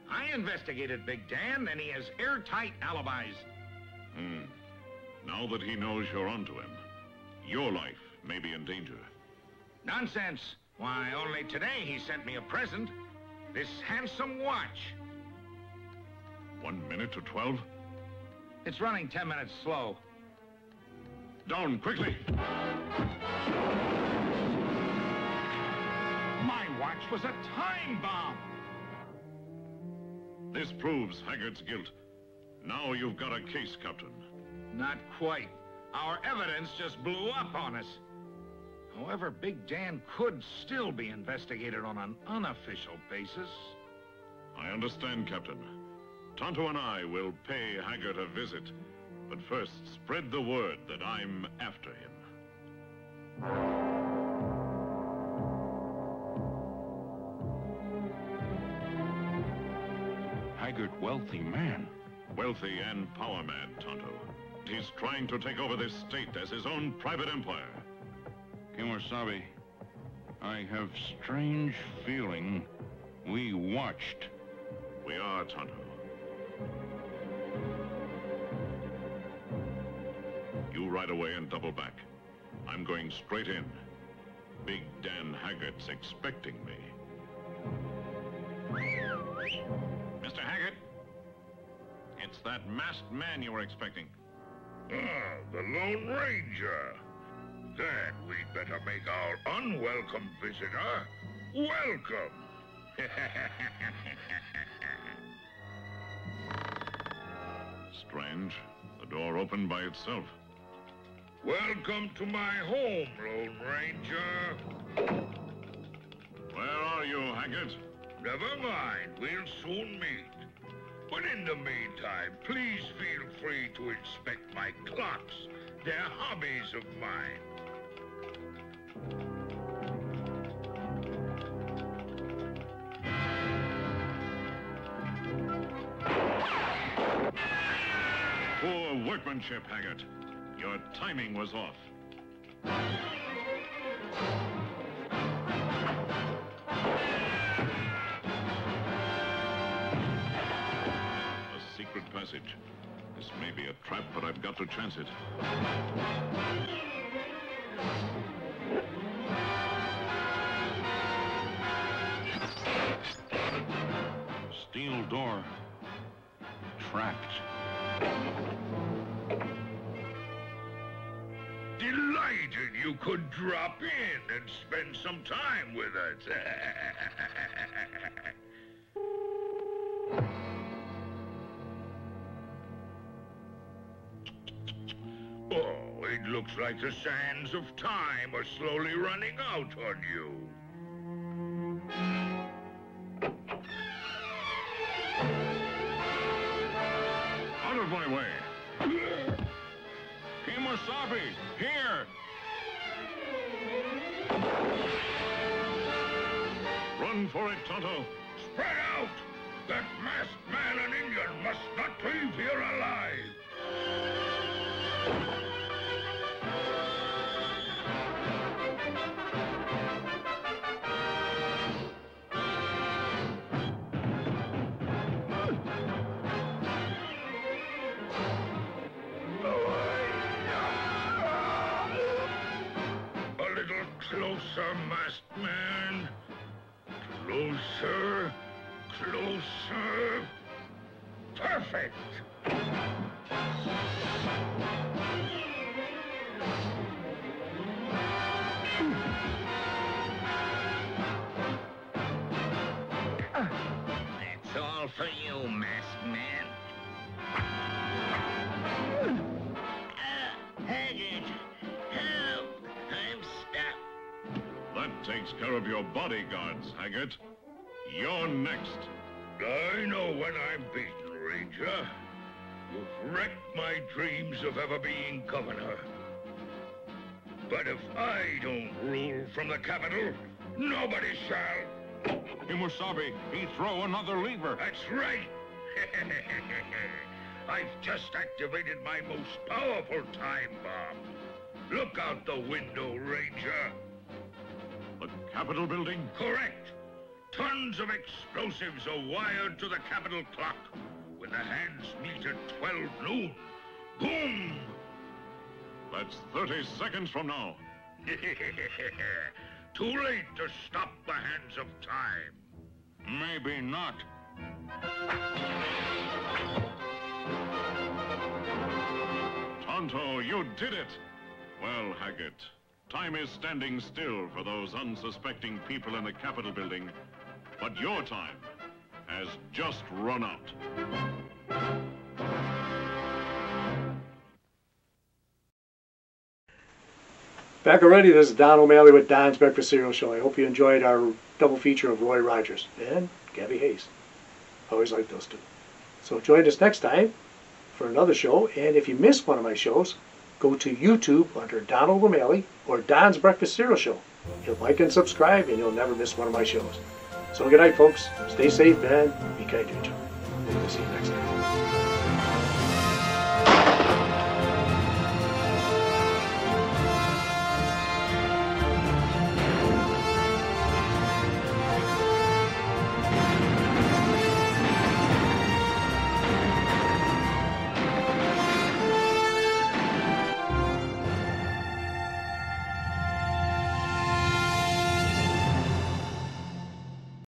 I investigated Big Dan, and he has airtight alibis. Hmm. Now that he knows you're onto him, your life may be in danger. Nonsense. Why, only today he sent me a present. This handsome watch. One minute to 12? It's running 10 minutes slow. Down, quickly! My watch was a time bomb. This proves Haggart's guilt. Now you've got a case, Captain. Not quite. Our evidence just blew up on us. However, Big Dan could still be investigated on an unofficial basis. I understand, Captain. Tonto and I will pay Haggart a visit. But first, spread the word that I'm after him. Haggart, wealthy man. Wealthy and power mad, Tonto. He's trying to take over this state as his own private empire. Kemosabe, I have strange feeling we watched. We are, Tonto. You ride away and double back. I'm going straight in. Big Dan Haggart's expecting me. Mr. Haggart? It's that masked man you were expecting. Ah, the Lone Ranger. Then we'd better make our unwelcome visitor welcome. Strange. The door opened by itself. welcome to my home, Lone Ranger. Where are you, Haggart? Never mind, we'll soon meet. But in the meantime, please feel free to inspect my clocks. They're hobbies of mine. Workmanship, Haggart. Your timing was off. A secret passage. This may be a trap, but I've got to chance it. Steel door. Trapped. Delighted you could drop in and spend some time with us. oh, it looks like the sands of time are slowly running out on you. Kemosabe, here! Run for it, Tonto. Spread out! That masked man and Indian must not leave here alive. Perfect. That's all for you, masked man. Uh, Haggart, help! I'm stuck. That takes care of your bodyguards, Haggart. You're next. I know when I'm beaten, Ranger. You've wrecked my dreams of ever being governor. But if I don't rule from the capital, nobody shall. Imusabi, he throw another lever. That's right. I've just activated my most powerful time bomb. Look out the window, Ranger. The Capitol building? Correct. Tons of explosives are wired to the Capitol clock. When the hands meet at 12 noon, boom! That's 30 seconds from now. Too late to stop the hands of time. Maybe not. Tonto, you did it! Well, Haggart, time is standing still for those unsuspecting people in the Capitol building, but your time has just run out. Back already, this is Don O'Malley with Don's Breakfast Cereal Show. I hope you enjoyed our double feature of Roy Rogers and Gabby Hayes. Always like those two. So join us next time for another show. And if you missed one of my shows, go to YouTube under Donald O'Malley or Don's Breakfast Cereal Show. You'll like and subscribe and you'll never miss one of my shows. So good night, folks. Stay safe and be kind to each other. We'll see you next time.